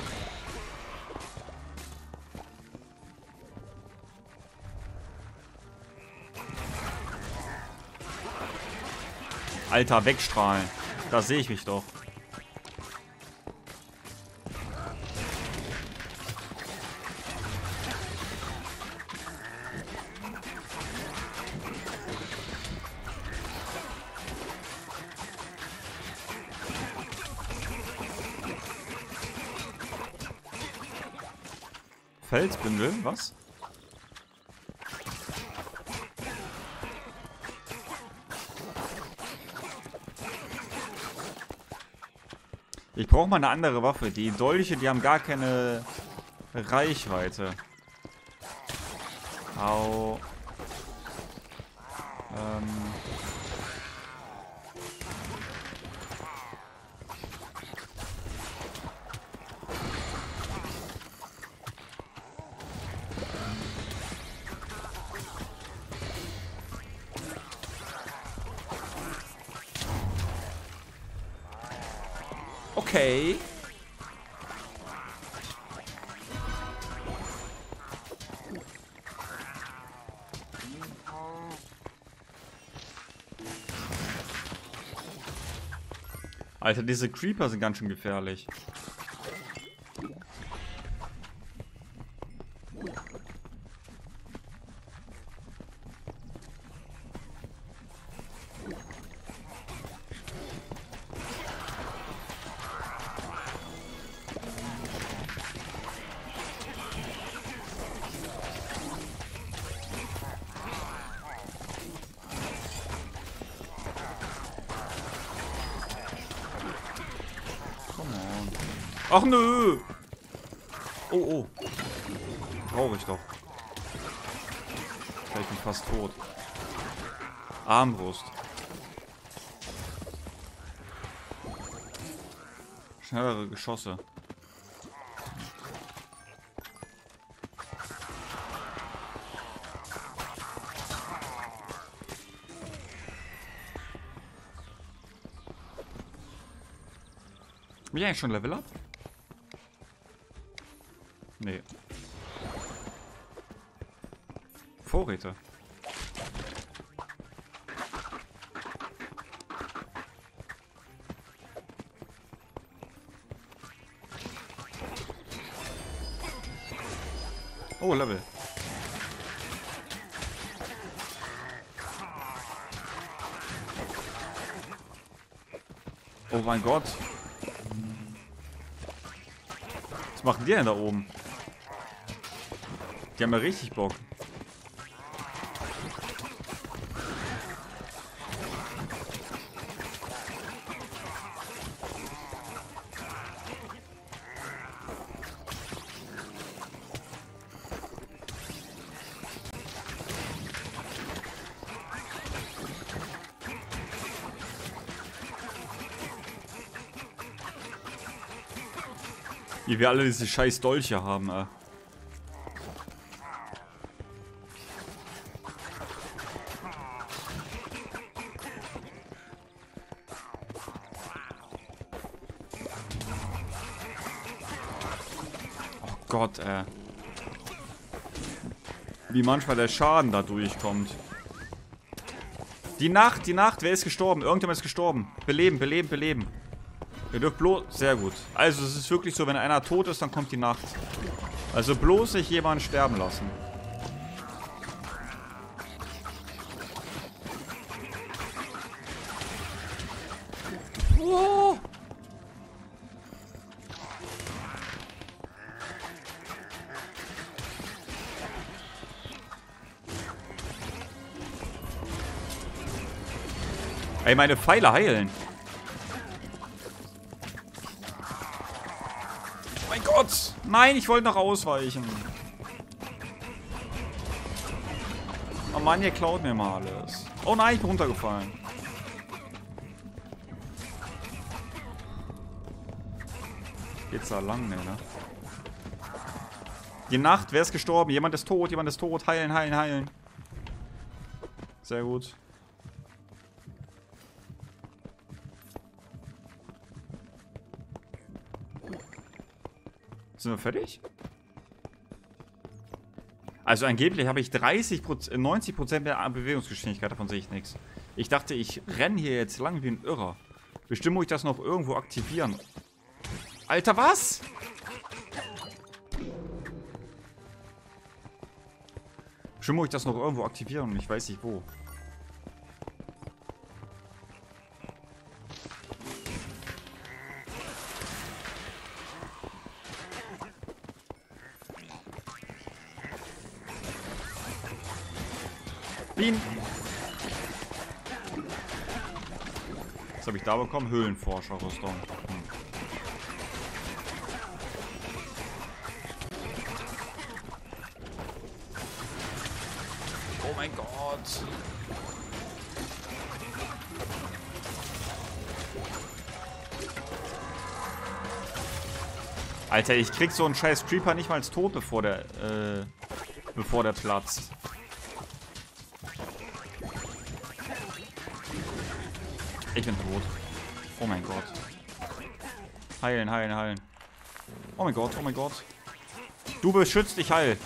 Alter, wegstrahlen. Da sehe ich mich doch. Felsbündel, was? Ich brauche mal eine andere Waffe. Die Dolche, die haben gar keine Reichweite. Au. Alter, diese Creeper sind ganz schön gefährlich. Ach nö! Oh, oh. Brauche ich doch. Ich bin fast tot. Armbrust. Schnellere Geschosse. Bin ich eigentlich schon Level Up? Vorräte. Oh, Level. Oh mein Gott. Was machen die denn da oben? Die haben ja richtig Bock. Wie wir alle diese scheiß Dolche haben, äh. Oh Gott, äh. Wie manchmal der Schaden da durchkommt. Die Nacht, die Nacht, wer ist gestorben? Irgendjemand ist gestorben. Beleben, beleben, beleben. Ihr dürft bloß... Sehr gut. Also es ist wirklich so, wenn einer tot ist, dann kommt die Nacht. Also bloß nicht jemanden sterben lassen. Ey, meine Pfeile heilen. Nein, ich wollte noch ausweichen. Oh Mann, ihr klaut mir mal alles. Oh nein, ich bin runtergefallen. Geht's da lang, ne, ne? Die Nacht, wer ist gestorben? Jemand ist tot, jemand ist tot. Heilen, heilen, heilen. Sehr gut. Sind wir fertig? Also angeblich habe ich 30 90% mehr Bewegungsgeschwindigkeit, davon sehe ich nichts. Ich dachte, ich renne hier jetzt lang wie ein Irrer. Bestimmt muss ich das noch irgendwo aktivieren. Alter, was? Bestimmt muss ich das noch irgendwo aktivieren und ich weiß nicht wo. Bekommen? Höhlenforscher-Rüstung. Hm. Oh mein Gott. Alter, ich krieg so einen scheiß Creeper nicht mal als tot, bevor der, äh, bevor der platzt. Ich bin tot. Oh mein Gott. Heilen, heilen, heilen. Oh mein Gott, oh mein Gott. Du beschützt dich heil.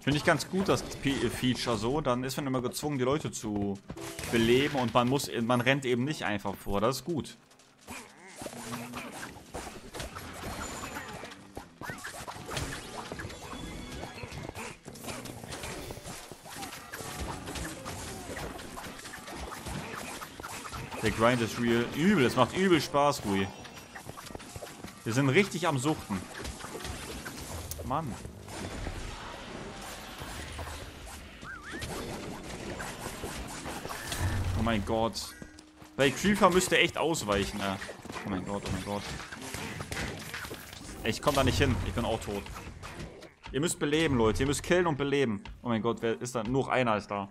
Finde ich ganz gut, das Feature so. Dann ist man immer gezwungen, die Leute zu beleben und man muss, man rennt eben nicht einfach vor. Das ist gut. Der Grind ist real. Übel, es macht übel Spaß, Rui. Wir sind richtig am Suchten. Mann. Oh mein Gott. Bei Creeper müsste echt ausweichen, äh. Oh mein Gott, oh mein Gott. Ich komme da nicht hin. Ich bin auch tot. Ihr müsst beleben, Leute. Ihr müsst killen und beleben. Oh mein Gott, wer ist da? Nur einer ist da.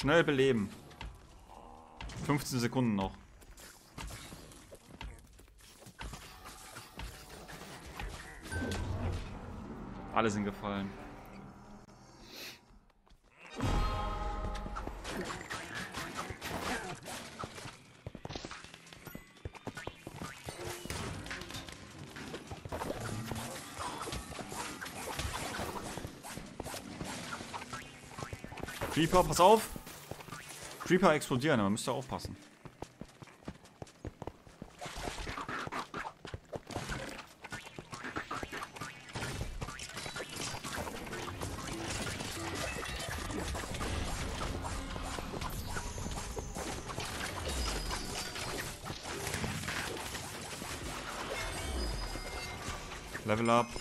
Schnell beleben. 15 Sekunden noch. Alle sind gefallen. Creeper, pass auf! Creeper explodieren, aber müsst ihr aufpassen. Level up.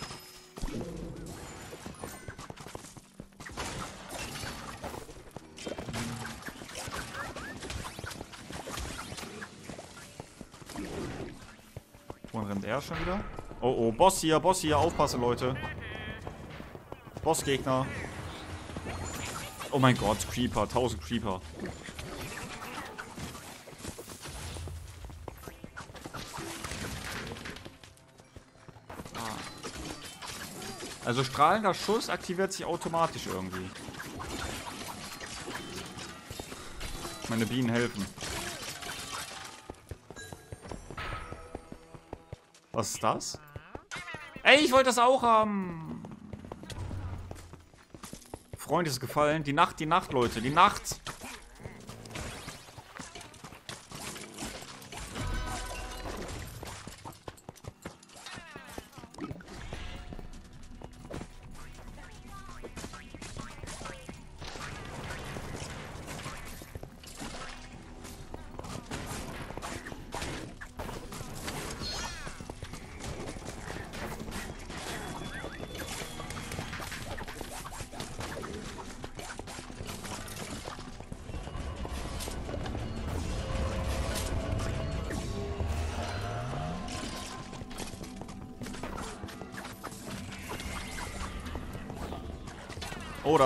Er schon wieder? Oh, oh, Boss hier, Boss hier, aufpassen, Leute. Bossgegner. Oh mein Gott, Creeper, 1000 Creeper. Ah. Also strahlender Schuss aktiviert sich automatisch irgendwie. Meine Bienen helfen. Was ist das? Ey, ich wollte das auch haben. Freund ist gefallen. Die Nacht, die Nacht, Leute. Die Nacht.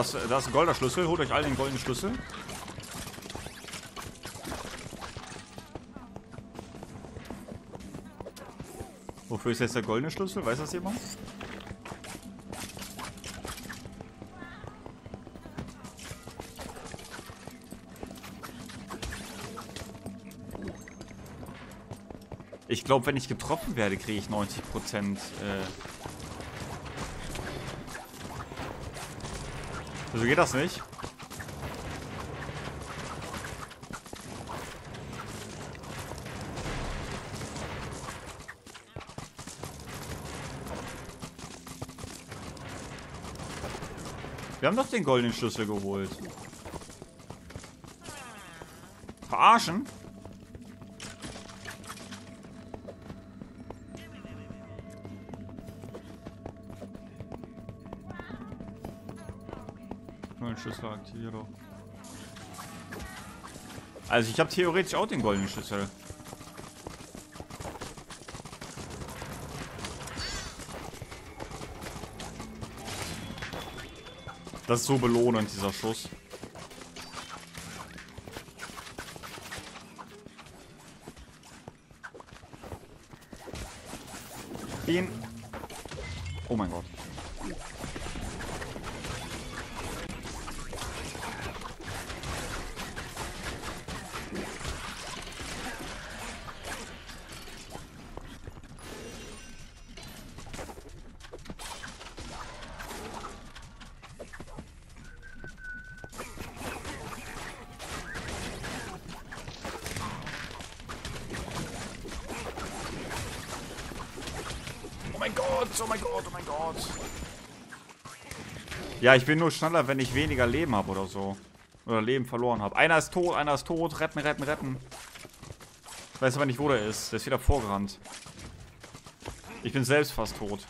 Das, das ist ein goldener Schlüssel. Holt euch alle den goldenen Schlüssel. Wofür ist jetzt der goldene Schlüssel? Weiß das jemand? Ich glaube, wenn ich getroffen werde, kriege ich 90%. Äh Wieso geht das nicht? Wir haben doch den goldenen Schlüssel geholt. Verarschen? Schlüssel aktiviere. Also ich habe theoretisch auch den goldenen Schlüssel. Das ist so belohnend, dieser Schuss. Den. Mein Gott, oh mein Gott, oh mein Gott. Ja, ich bin nur schneller, wenn ich weniger Leben habe oder so. Oder Leben verloren habe. Einer ist tot, einer ist tot. Retten, retten, retten. Ich weiß aber nicht, wo der ist. Der ist wieder vorgerannt. Ich bin selbst fast tot.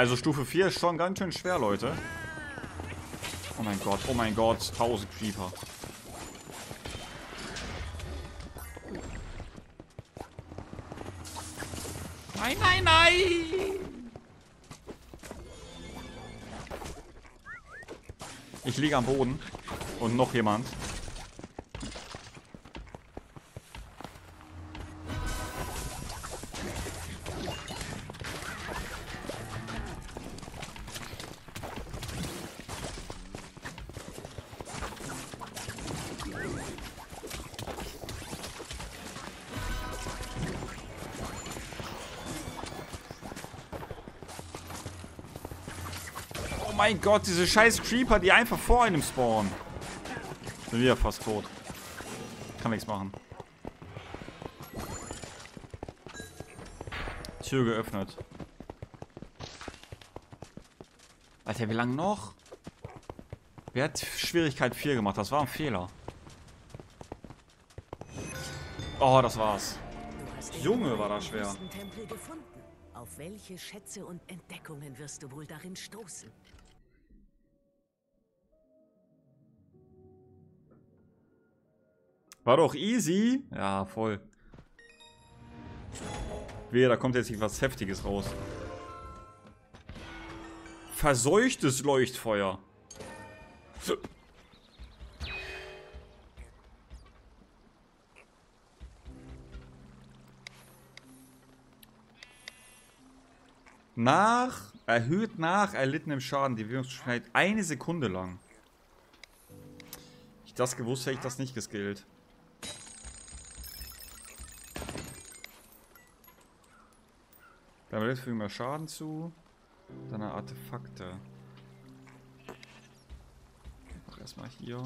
Also Stufe 4 ist schon ganz schön schwer, Leute. Oh mein Gott, oh mein Gott, 1000 Creeper. Nein, nein, nein! Ich liege am Boden. Und noch jemand. Mein Gott, diese scheiß Creeper, die einfach vor einem spawnen. Sind wieder fast tot. Kann nichts machen. Tür geöffnet. Alter, wie lange noch? Wer hat Schwierigkeit 4 gemacht? Das war ein Fehler. Oh, das war's. Junge, war das schwer. Auf welche Schätze und Entdeckungen wirst du wohl darin stoßen? War doch easy. Ja, voll. Wehe, da kommt jetzt was Heftiges raus. Verseuchtes Leuchtfeuer. Nach, erhöht nach erlittenem Schaden die Wirkungsgeschwindigkeit eine Sekunde lang. Ich das gewusst, hätte ich das nicht geskillt. Damit fügen wir Schaden zu. Dann Artefakte. Mach erstmal hier.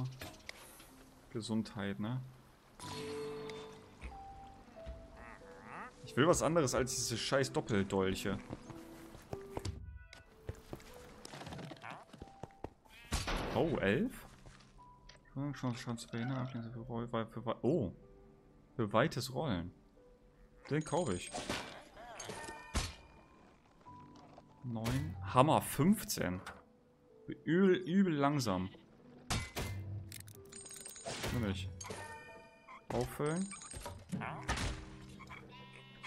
Gesundheit, ne? Ich will was anderes als diese scheiß Doppeldolche. Oh, elf? Chance, Chance zu verhindern. Ablehnung Für, Roll- für, für, oh. Für weites Rollen. Den kaufe ich. 9. Hammer 15. Übel, übel langsam. Nimm ich. Auffüllen.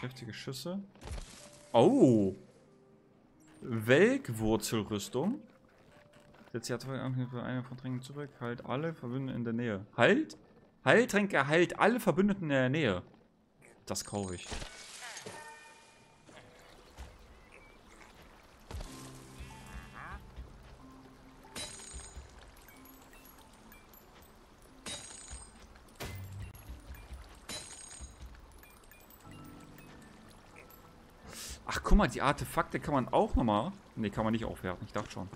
Heftige Schüsse. Oh! Welkwurzelrüstung. Setzt die Attacke für eine Verdrängung zurück. Halt alle Verbündeten in der Nähe. Halt? Heiltränke halt alle Verbündeten in der Nähe. Das kaufe ich. Guck mal, die Artefakte kann man auch nochmal... Ne, kann man nicht aufwerten. Ich dachte schon.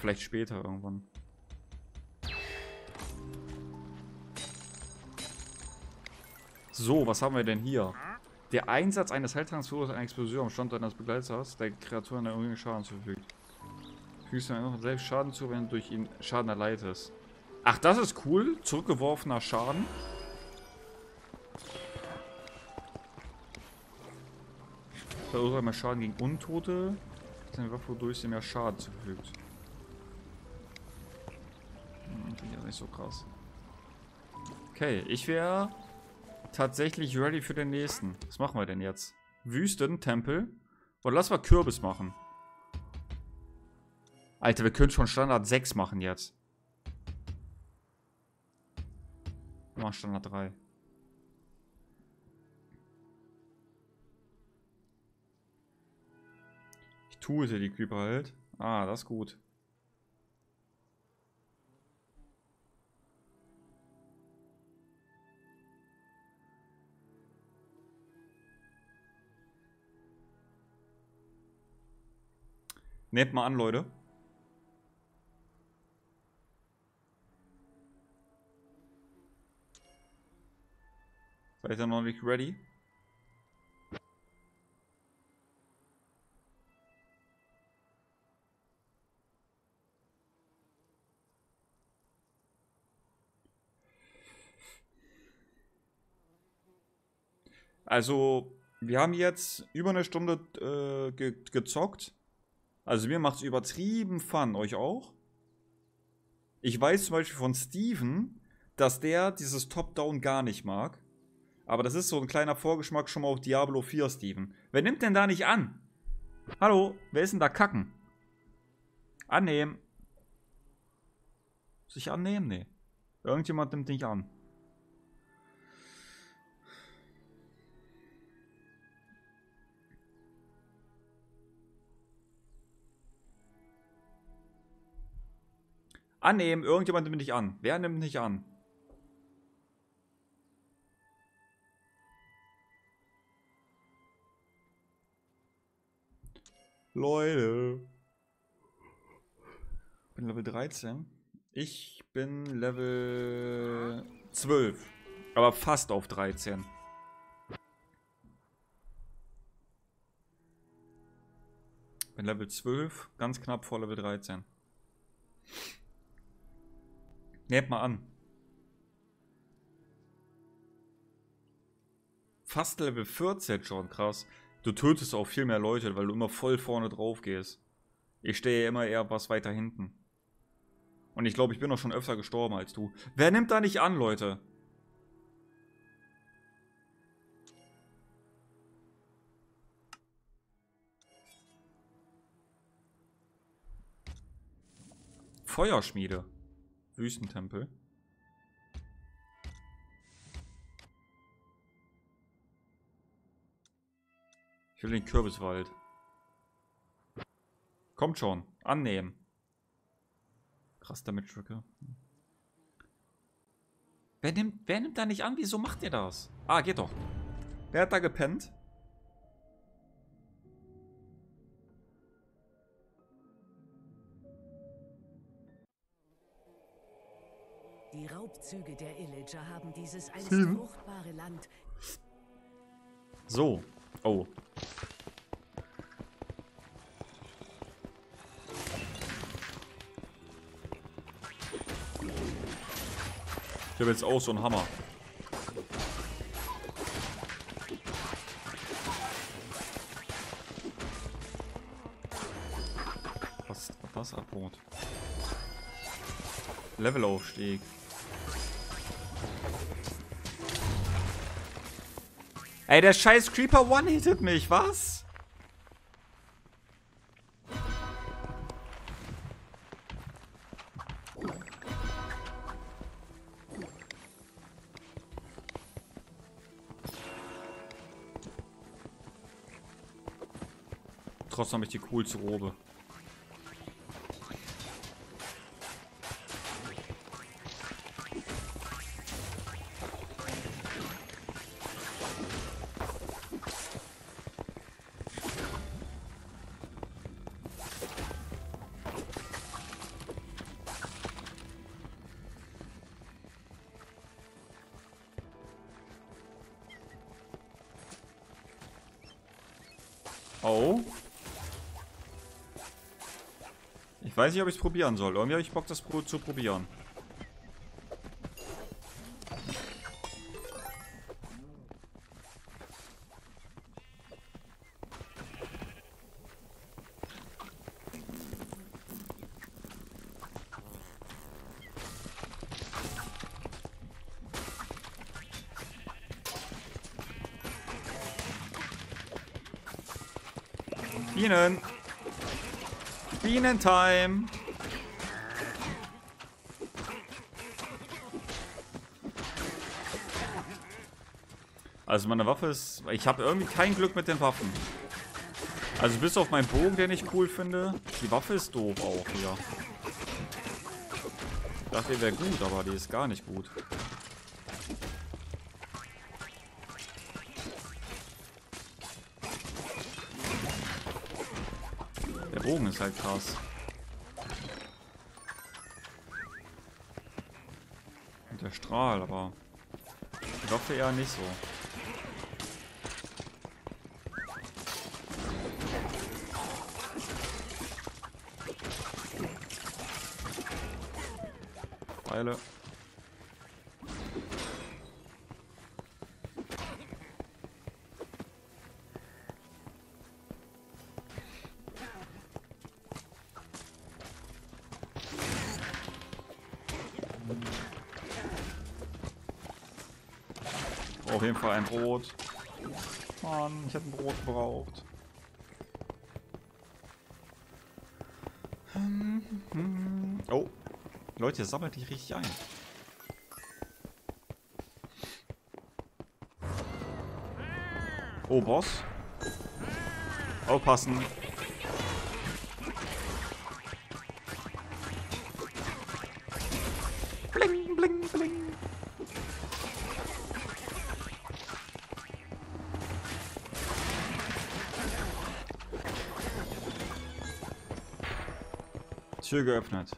Vielleicht später irgendwann. So, was haben wir denn hier? Der Einsatz eines Heiltranks verursacht eine Explosion am Standort eines Begleiters, der Kreatur eine Umgebung Schaden zufügt. Fügst du einfach selbst Schaden zu, wenn du durch ihn Schaden erleidest. Ach, das ist cool. Zurückgeworfener Schaden. Verursacht mehr Schaden gegen Untote. Das ist eine Waffe, wodurch sie mehr Schaden zufügt. Hm, Finde ich auch nicht so krass. Okay, ich wäre tatsächlich ready für den nächsten. Was machen wir denn jetzt? Wüstentempel? Oder lass mal Kürbis machen. Alter, wir können schon Standard 6 machen jetzt. Machen Standard 3. Tue dir die Creeper halt. Ah, das ist gut. Nehmt mal an, Leute. Seid ihr noch nicht ready? Also, wir haben jetzt über eine Stunde äh, ge gezockt. Also mir macht es übertrieben Fun. Euch auch? Ich weiß zum Beispiel von Steven, dass der dieses Top-Down gar nicht mag. Aber das ist so ein kleiner Vorgeschmack schon mal auf Diablo 4, Steven. Wer nimmt denn da nicht an? Hallo, wer ist denn da kacken? Annehmen. Sich annehmen? Nee. Irgendjemand nimmt nicht an. Annehmen, irgendjemand nimmt nicht an. Wer nimmt nicht an? Leute. Ich bin Level 13. Ich bin Level 12. Aber fast auf 13. Bin Level 12, ganz knapp vor Level 13. Nehmt mal an. Fast Level 14 schon, krass. Du tötest auch viel mehr Leute, weil du immer voll vorne drauf gehst. Ich stehe immer eher was weiter hinten. Und ich glaube, ich bin auch schon öfter gestorben als du. Wer nimmt da nicht an, Leute? Feuerschmiede. Wüstentempel. Ich will den Kürbiswald. Kommt schon. Annehmen. Krass Damage Tracker. Wer nimmt, wer nimmt da nicht an? Wieso macht ihr das? Ah, geht doch. Wer hat da gepennt? Die Raubzüge der Illager haben dieses einst Steven? fruchtbare Land So. Oh. Ich habe jetzt auch so einen Hammer. Was war das Abbrot? Levelaufstieg. Ey, der scheiß Creeper one-hittet mich, was? Trotzdem habe ich die coolste Robe. Weiß nicht, ob ich es probieren soll. Irgendwie habe ich Bock, das zu probieren. Bienentime. Also meine Waffe ist... Ich habe irgendwie kein Glück mit den Waffen. Also bis auf meinen Bogen, den ich cool finde. Die Waffe ist doof auch hier. Ich dachte, die wäre gut, aber die ist gar nicht gut. Bogen ist halt krass. Und der Strahl, aber die Waffe eher nicht so. Weile. Jeden Fall ein Brot. Mann, ich hätte ein Brot gebraucht. Oh. Leute, sammelt dich richtig ein. Oh, Boss. Aufpassen. Tür geöffnet.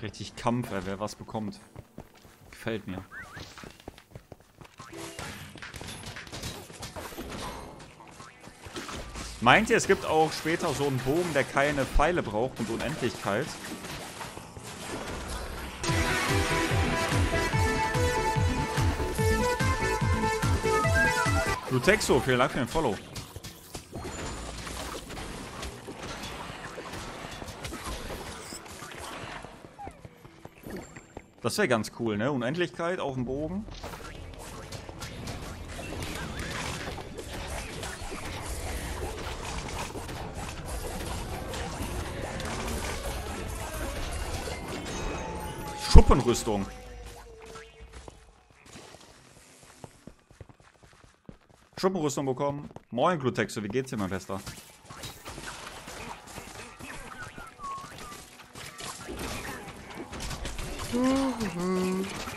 Richtig Kampf, wer was bekommt. Gefällt mir. Meint ihr, es gibt auch später so einen Bogen, der keine Pfeile braucht und Unendlichkeit? Lutexo, vielen Dank für den Follow. Das wäre ganz cool, ne? Unendlichkeit auf dem Bogen. Schuppenrüstung. Schuppenrüstung bekommen. Moin, Glutexo, wie geht's dir, mein Bester? Ja,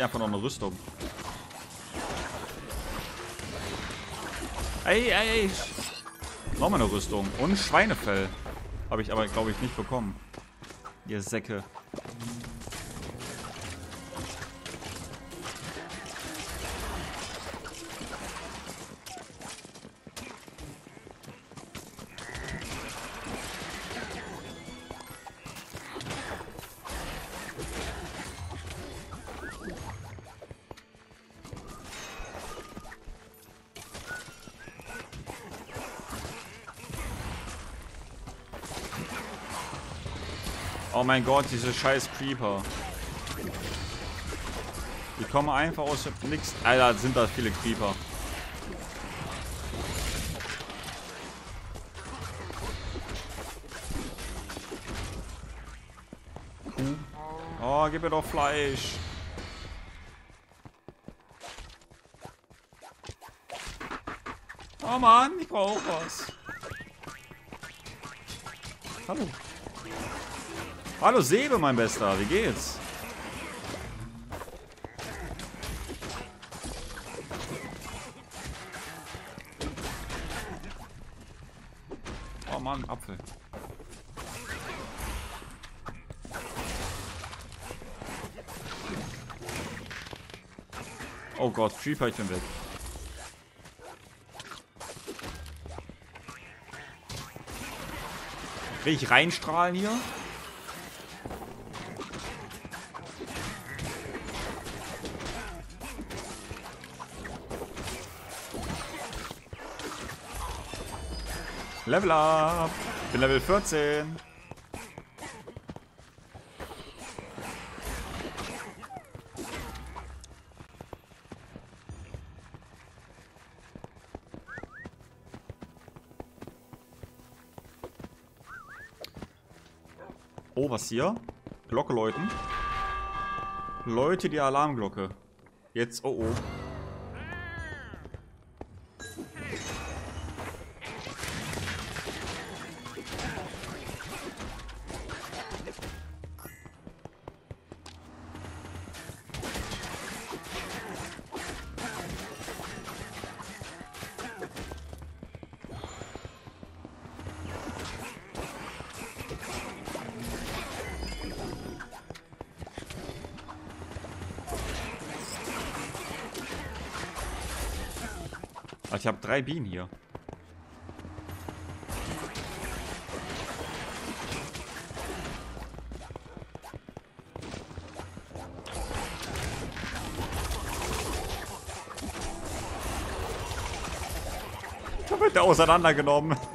hier liegt einfach noch eine Rüstung. Ey, ey, ey. Nochmal eine Rüstung. Und Schweinefell. Habe ich aber, glaube ich, nicht bekommen. Ihr Säcke. Oh mein Gott, diese scheiß Creeper. Die kommen einfach aus dem Nix. Alter, sind da viele Creeper. Oh, gib mir doch Fleisch. Oh Mann, ich brauche was. Hallo. Hallo Sebe, mein Bester, wie geht's? Oh Mann, Apfel. Oh Gott, Creeper, ich bin weg. Will ich reinstrahlen hier? Level up. Bin Level 14. Oh, was hier? Glocke läuten. Leute die Alarmglocke. Jetzt, oh oh. Ich habe drei Bienen hier. Da wird der auseinandergenommen.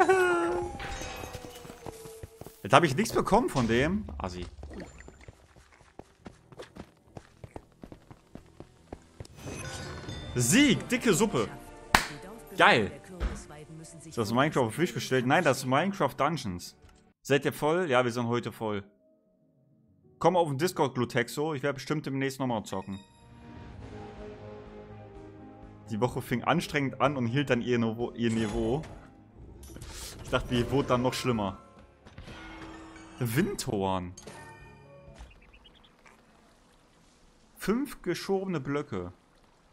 Jetzt habe ich nichts bekommen von dem. Assi. Sieg, dicke Suppe. Geil. Ist das Minecraft Fisch bestellt? Nein, das ist Minecraft Dungeons. Seid ihr voll? Ja, wir sind heute voll. Komm auf den Discord, Glutexo. Ich werde bestimmt demnächst nochmal zocken. Die Woche fing anstrengend an und hielt dann ihr, Niveau. Ihr Niveau. Ich dachte, wie wurde dann noch schlimmer. Windhorn. Fünf geschobene Blöcke.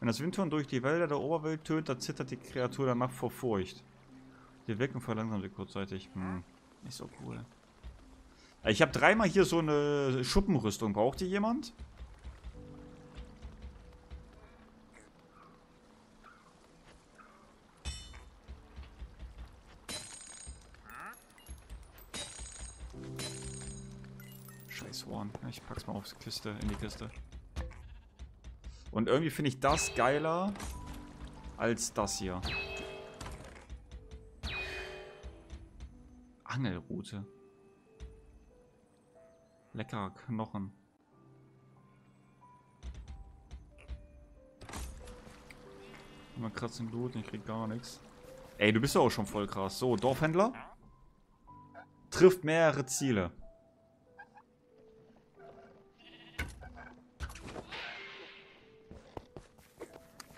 Wenn das Windhorn durch die Wälder der Oberwelt tötet, dann zittert die Kreatur danach vor Furcht. Die Wecken verlangsamt sie kurzzeitig. Hm, nicht so cool. Ich habe dreimal hier so eine Schuppenrüstung. Braucht die jemand? Scheiß Horn. Ich pack's mal aufs Kiste, in die Kiste. Und irgendwie finde ich das geiler als das hier. Angelrute. Leckerer Knochen. Mal kratzen Blut, ich krieg gar nichts. Ey, du bist ja auch schon voll krass. So, Dorfhändler. Trifft mehrere Ziele.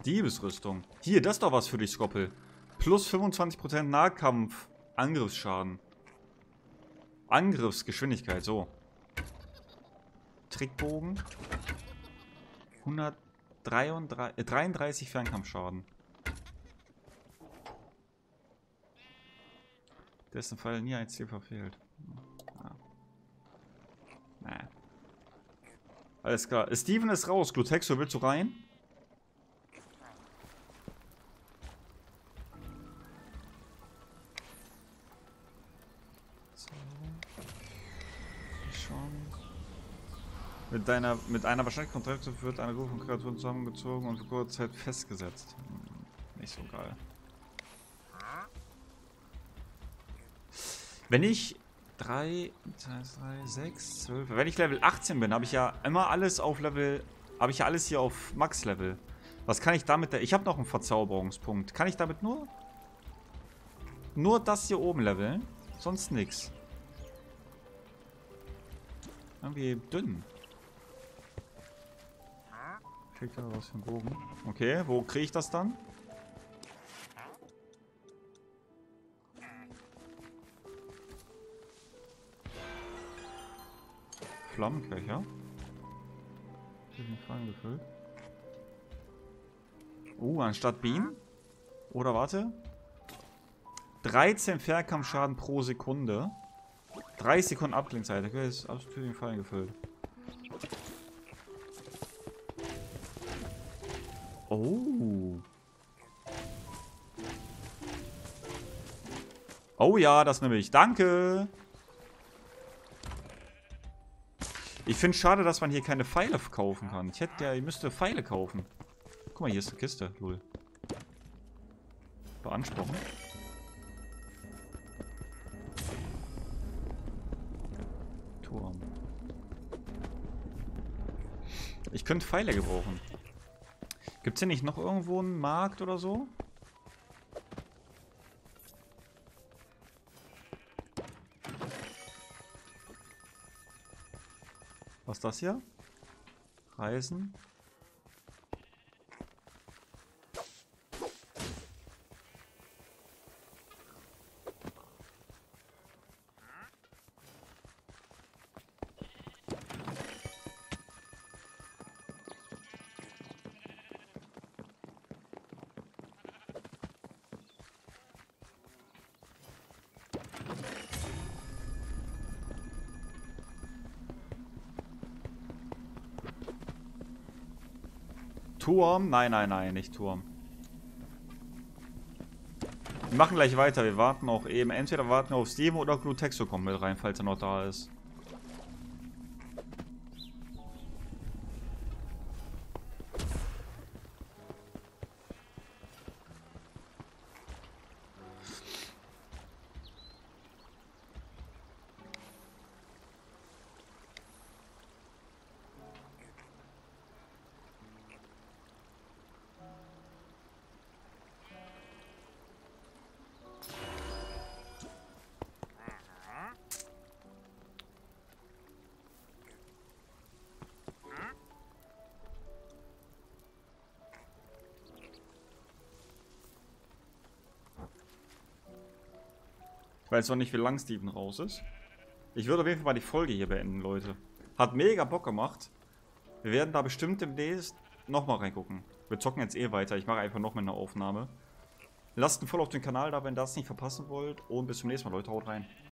Diebesrüstung. Hier, das ist doch was für dich, Skoppel. Plus 25% Nahkampf. Angriffsschaden. Angriffsgeschwindigkeit, so. Trickbogen. 133 äh, 33 Fernkampfschaden. Dessen Fall nie ein Ziel verfehlt. Ah. Nee. Alles klar. Steven ist raus. Glutexo, willst du rein? Mit, deiner, mit einer wahrscheinlich Kontrakte wird eine Gruppe von Kreaturen zusammengezogen und für kurze Zeit festgesetzt. Hm, nicht so geil. Wenn ich 3, 3, 6, 12. Wenn ich Level 18 bin, habe ich ja immer alles auf Level. Habe ich ja alles hier auf Max-Level. Was kann ich damit. Ich habe noch einen Verzauberungspunkt. Kann ich damit nur. Nur das hier oben leveln? Sonst nichts. Irgendwie dünn. Kriegt er was für einen Bogen. Okay, wo kriege ich das dann? Flammenköcher. Fallen gefüllt. Uh, anstatt Bienen? Oder warte. 13 Fernkampfschaden pro Sekunde. 30 Sekunden Abklingzeit. Okay, ist absolut für den Fallen gefüllt. Oh. Oh ja, das nehme ich. Danke. Ich finde es schade, dass man hier keine Pfeile kaufen kann. Ich hätte ja, ich müsste Pfeile kaufen. Guck mal, hier ist eine Kiste. Lul. Beanspruchen. Turm. Ich könnte Pfeile gebrauchen. Gibt es hier nicht noch irgendwo einen Markt oder so? Was ist das hier? Reisen. Turm? Nein, nein, nein, nicht Turm. Wir machen gleich weiter. Wir warten auch eben. Entweder warten wir auf Steven oder Glutexo kommt mit rein, falls er noch da ist. Weiß noch nicht, wie lang Steven raus ist. Ich würde auf jeden Fall mal die Folge hier beenden, Leute. Hat mega Bock gemacht. Wir werden da bestimmt demnächst nochmal reingucken. Wir zocken jetzt eh weiter. Ich mache einfach nochmal eine Aufnahme. Lasst ein Follow auf den Kanal da, wenn ihr das nicht verpassen wollt. Und bis zum nächsten Mal, Leute. Haut rein.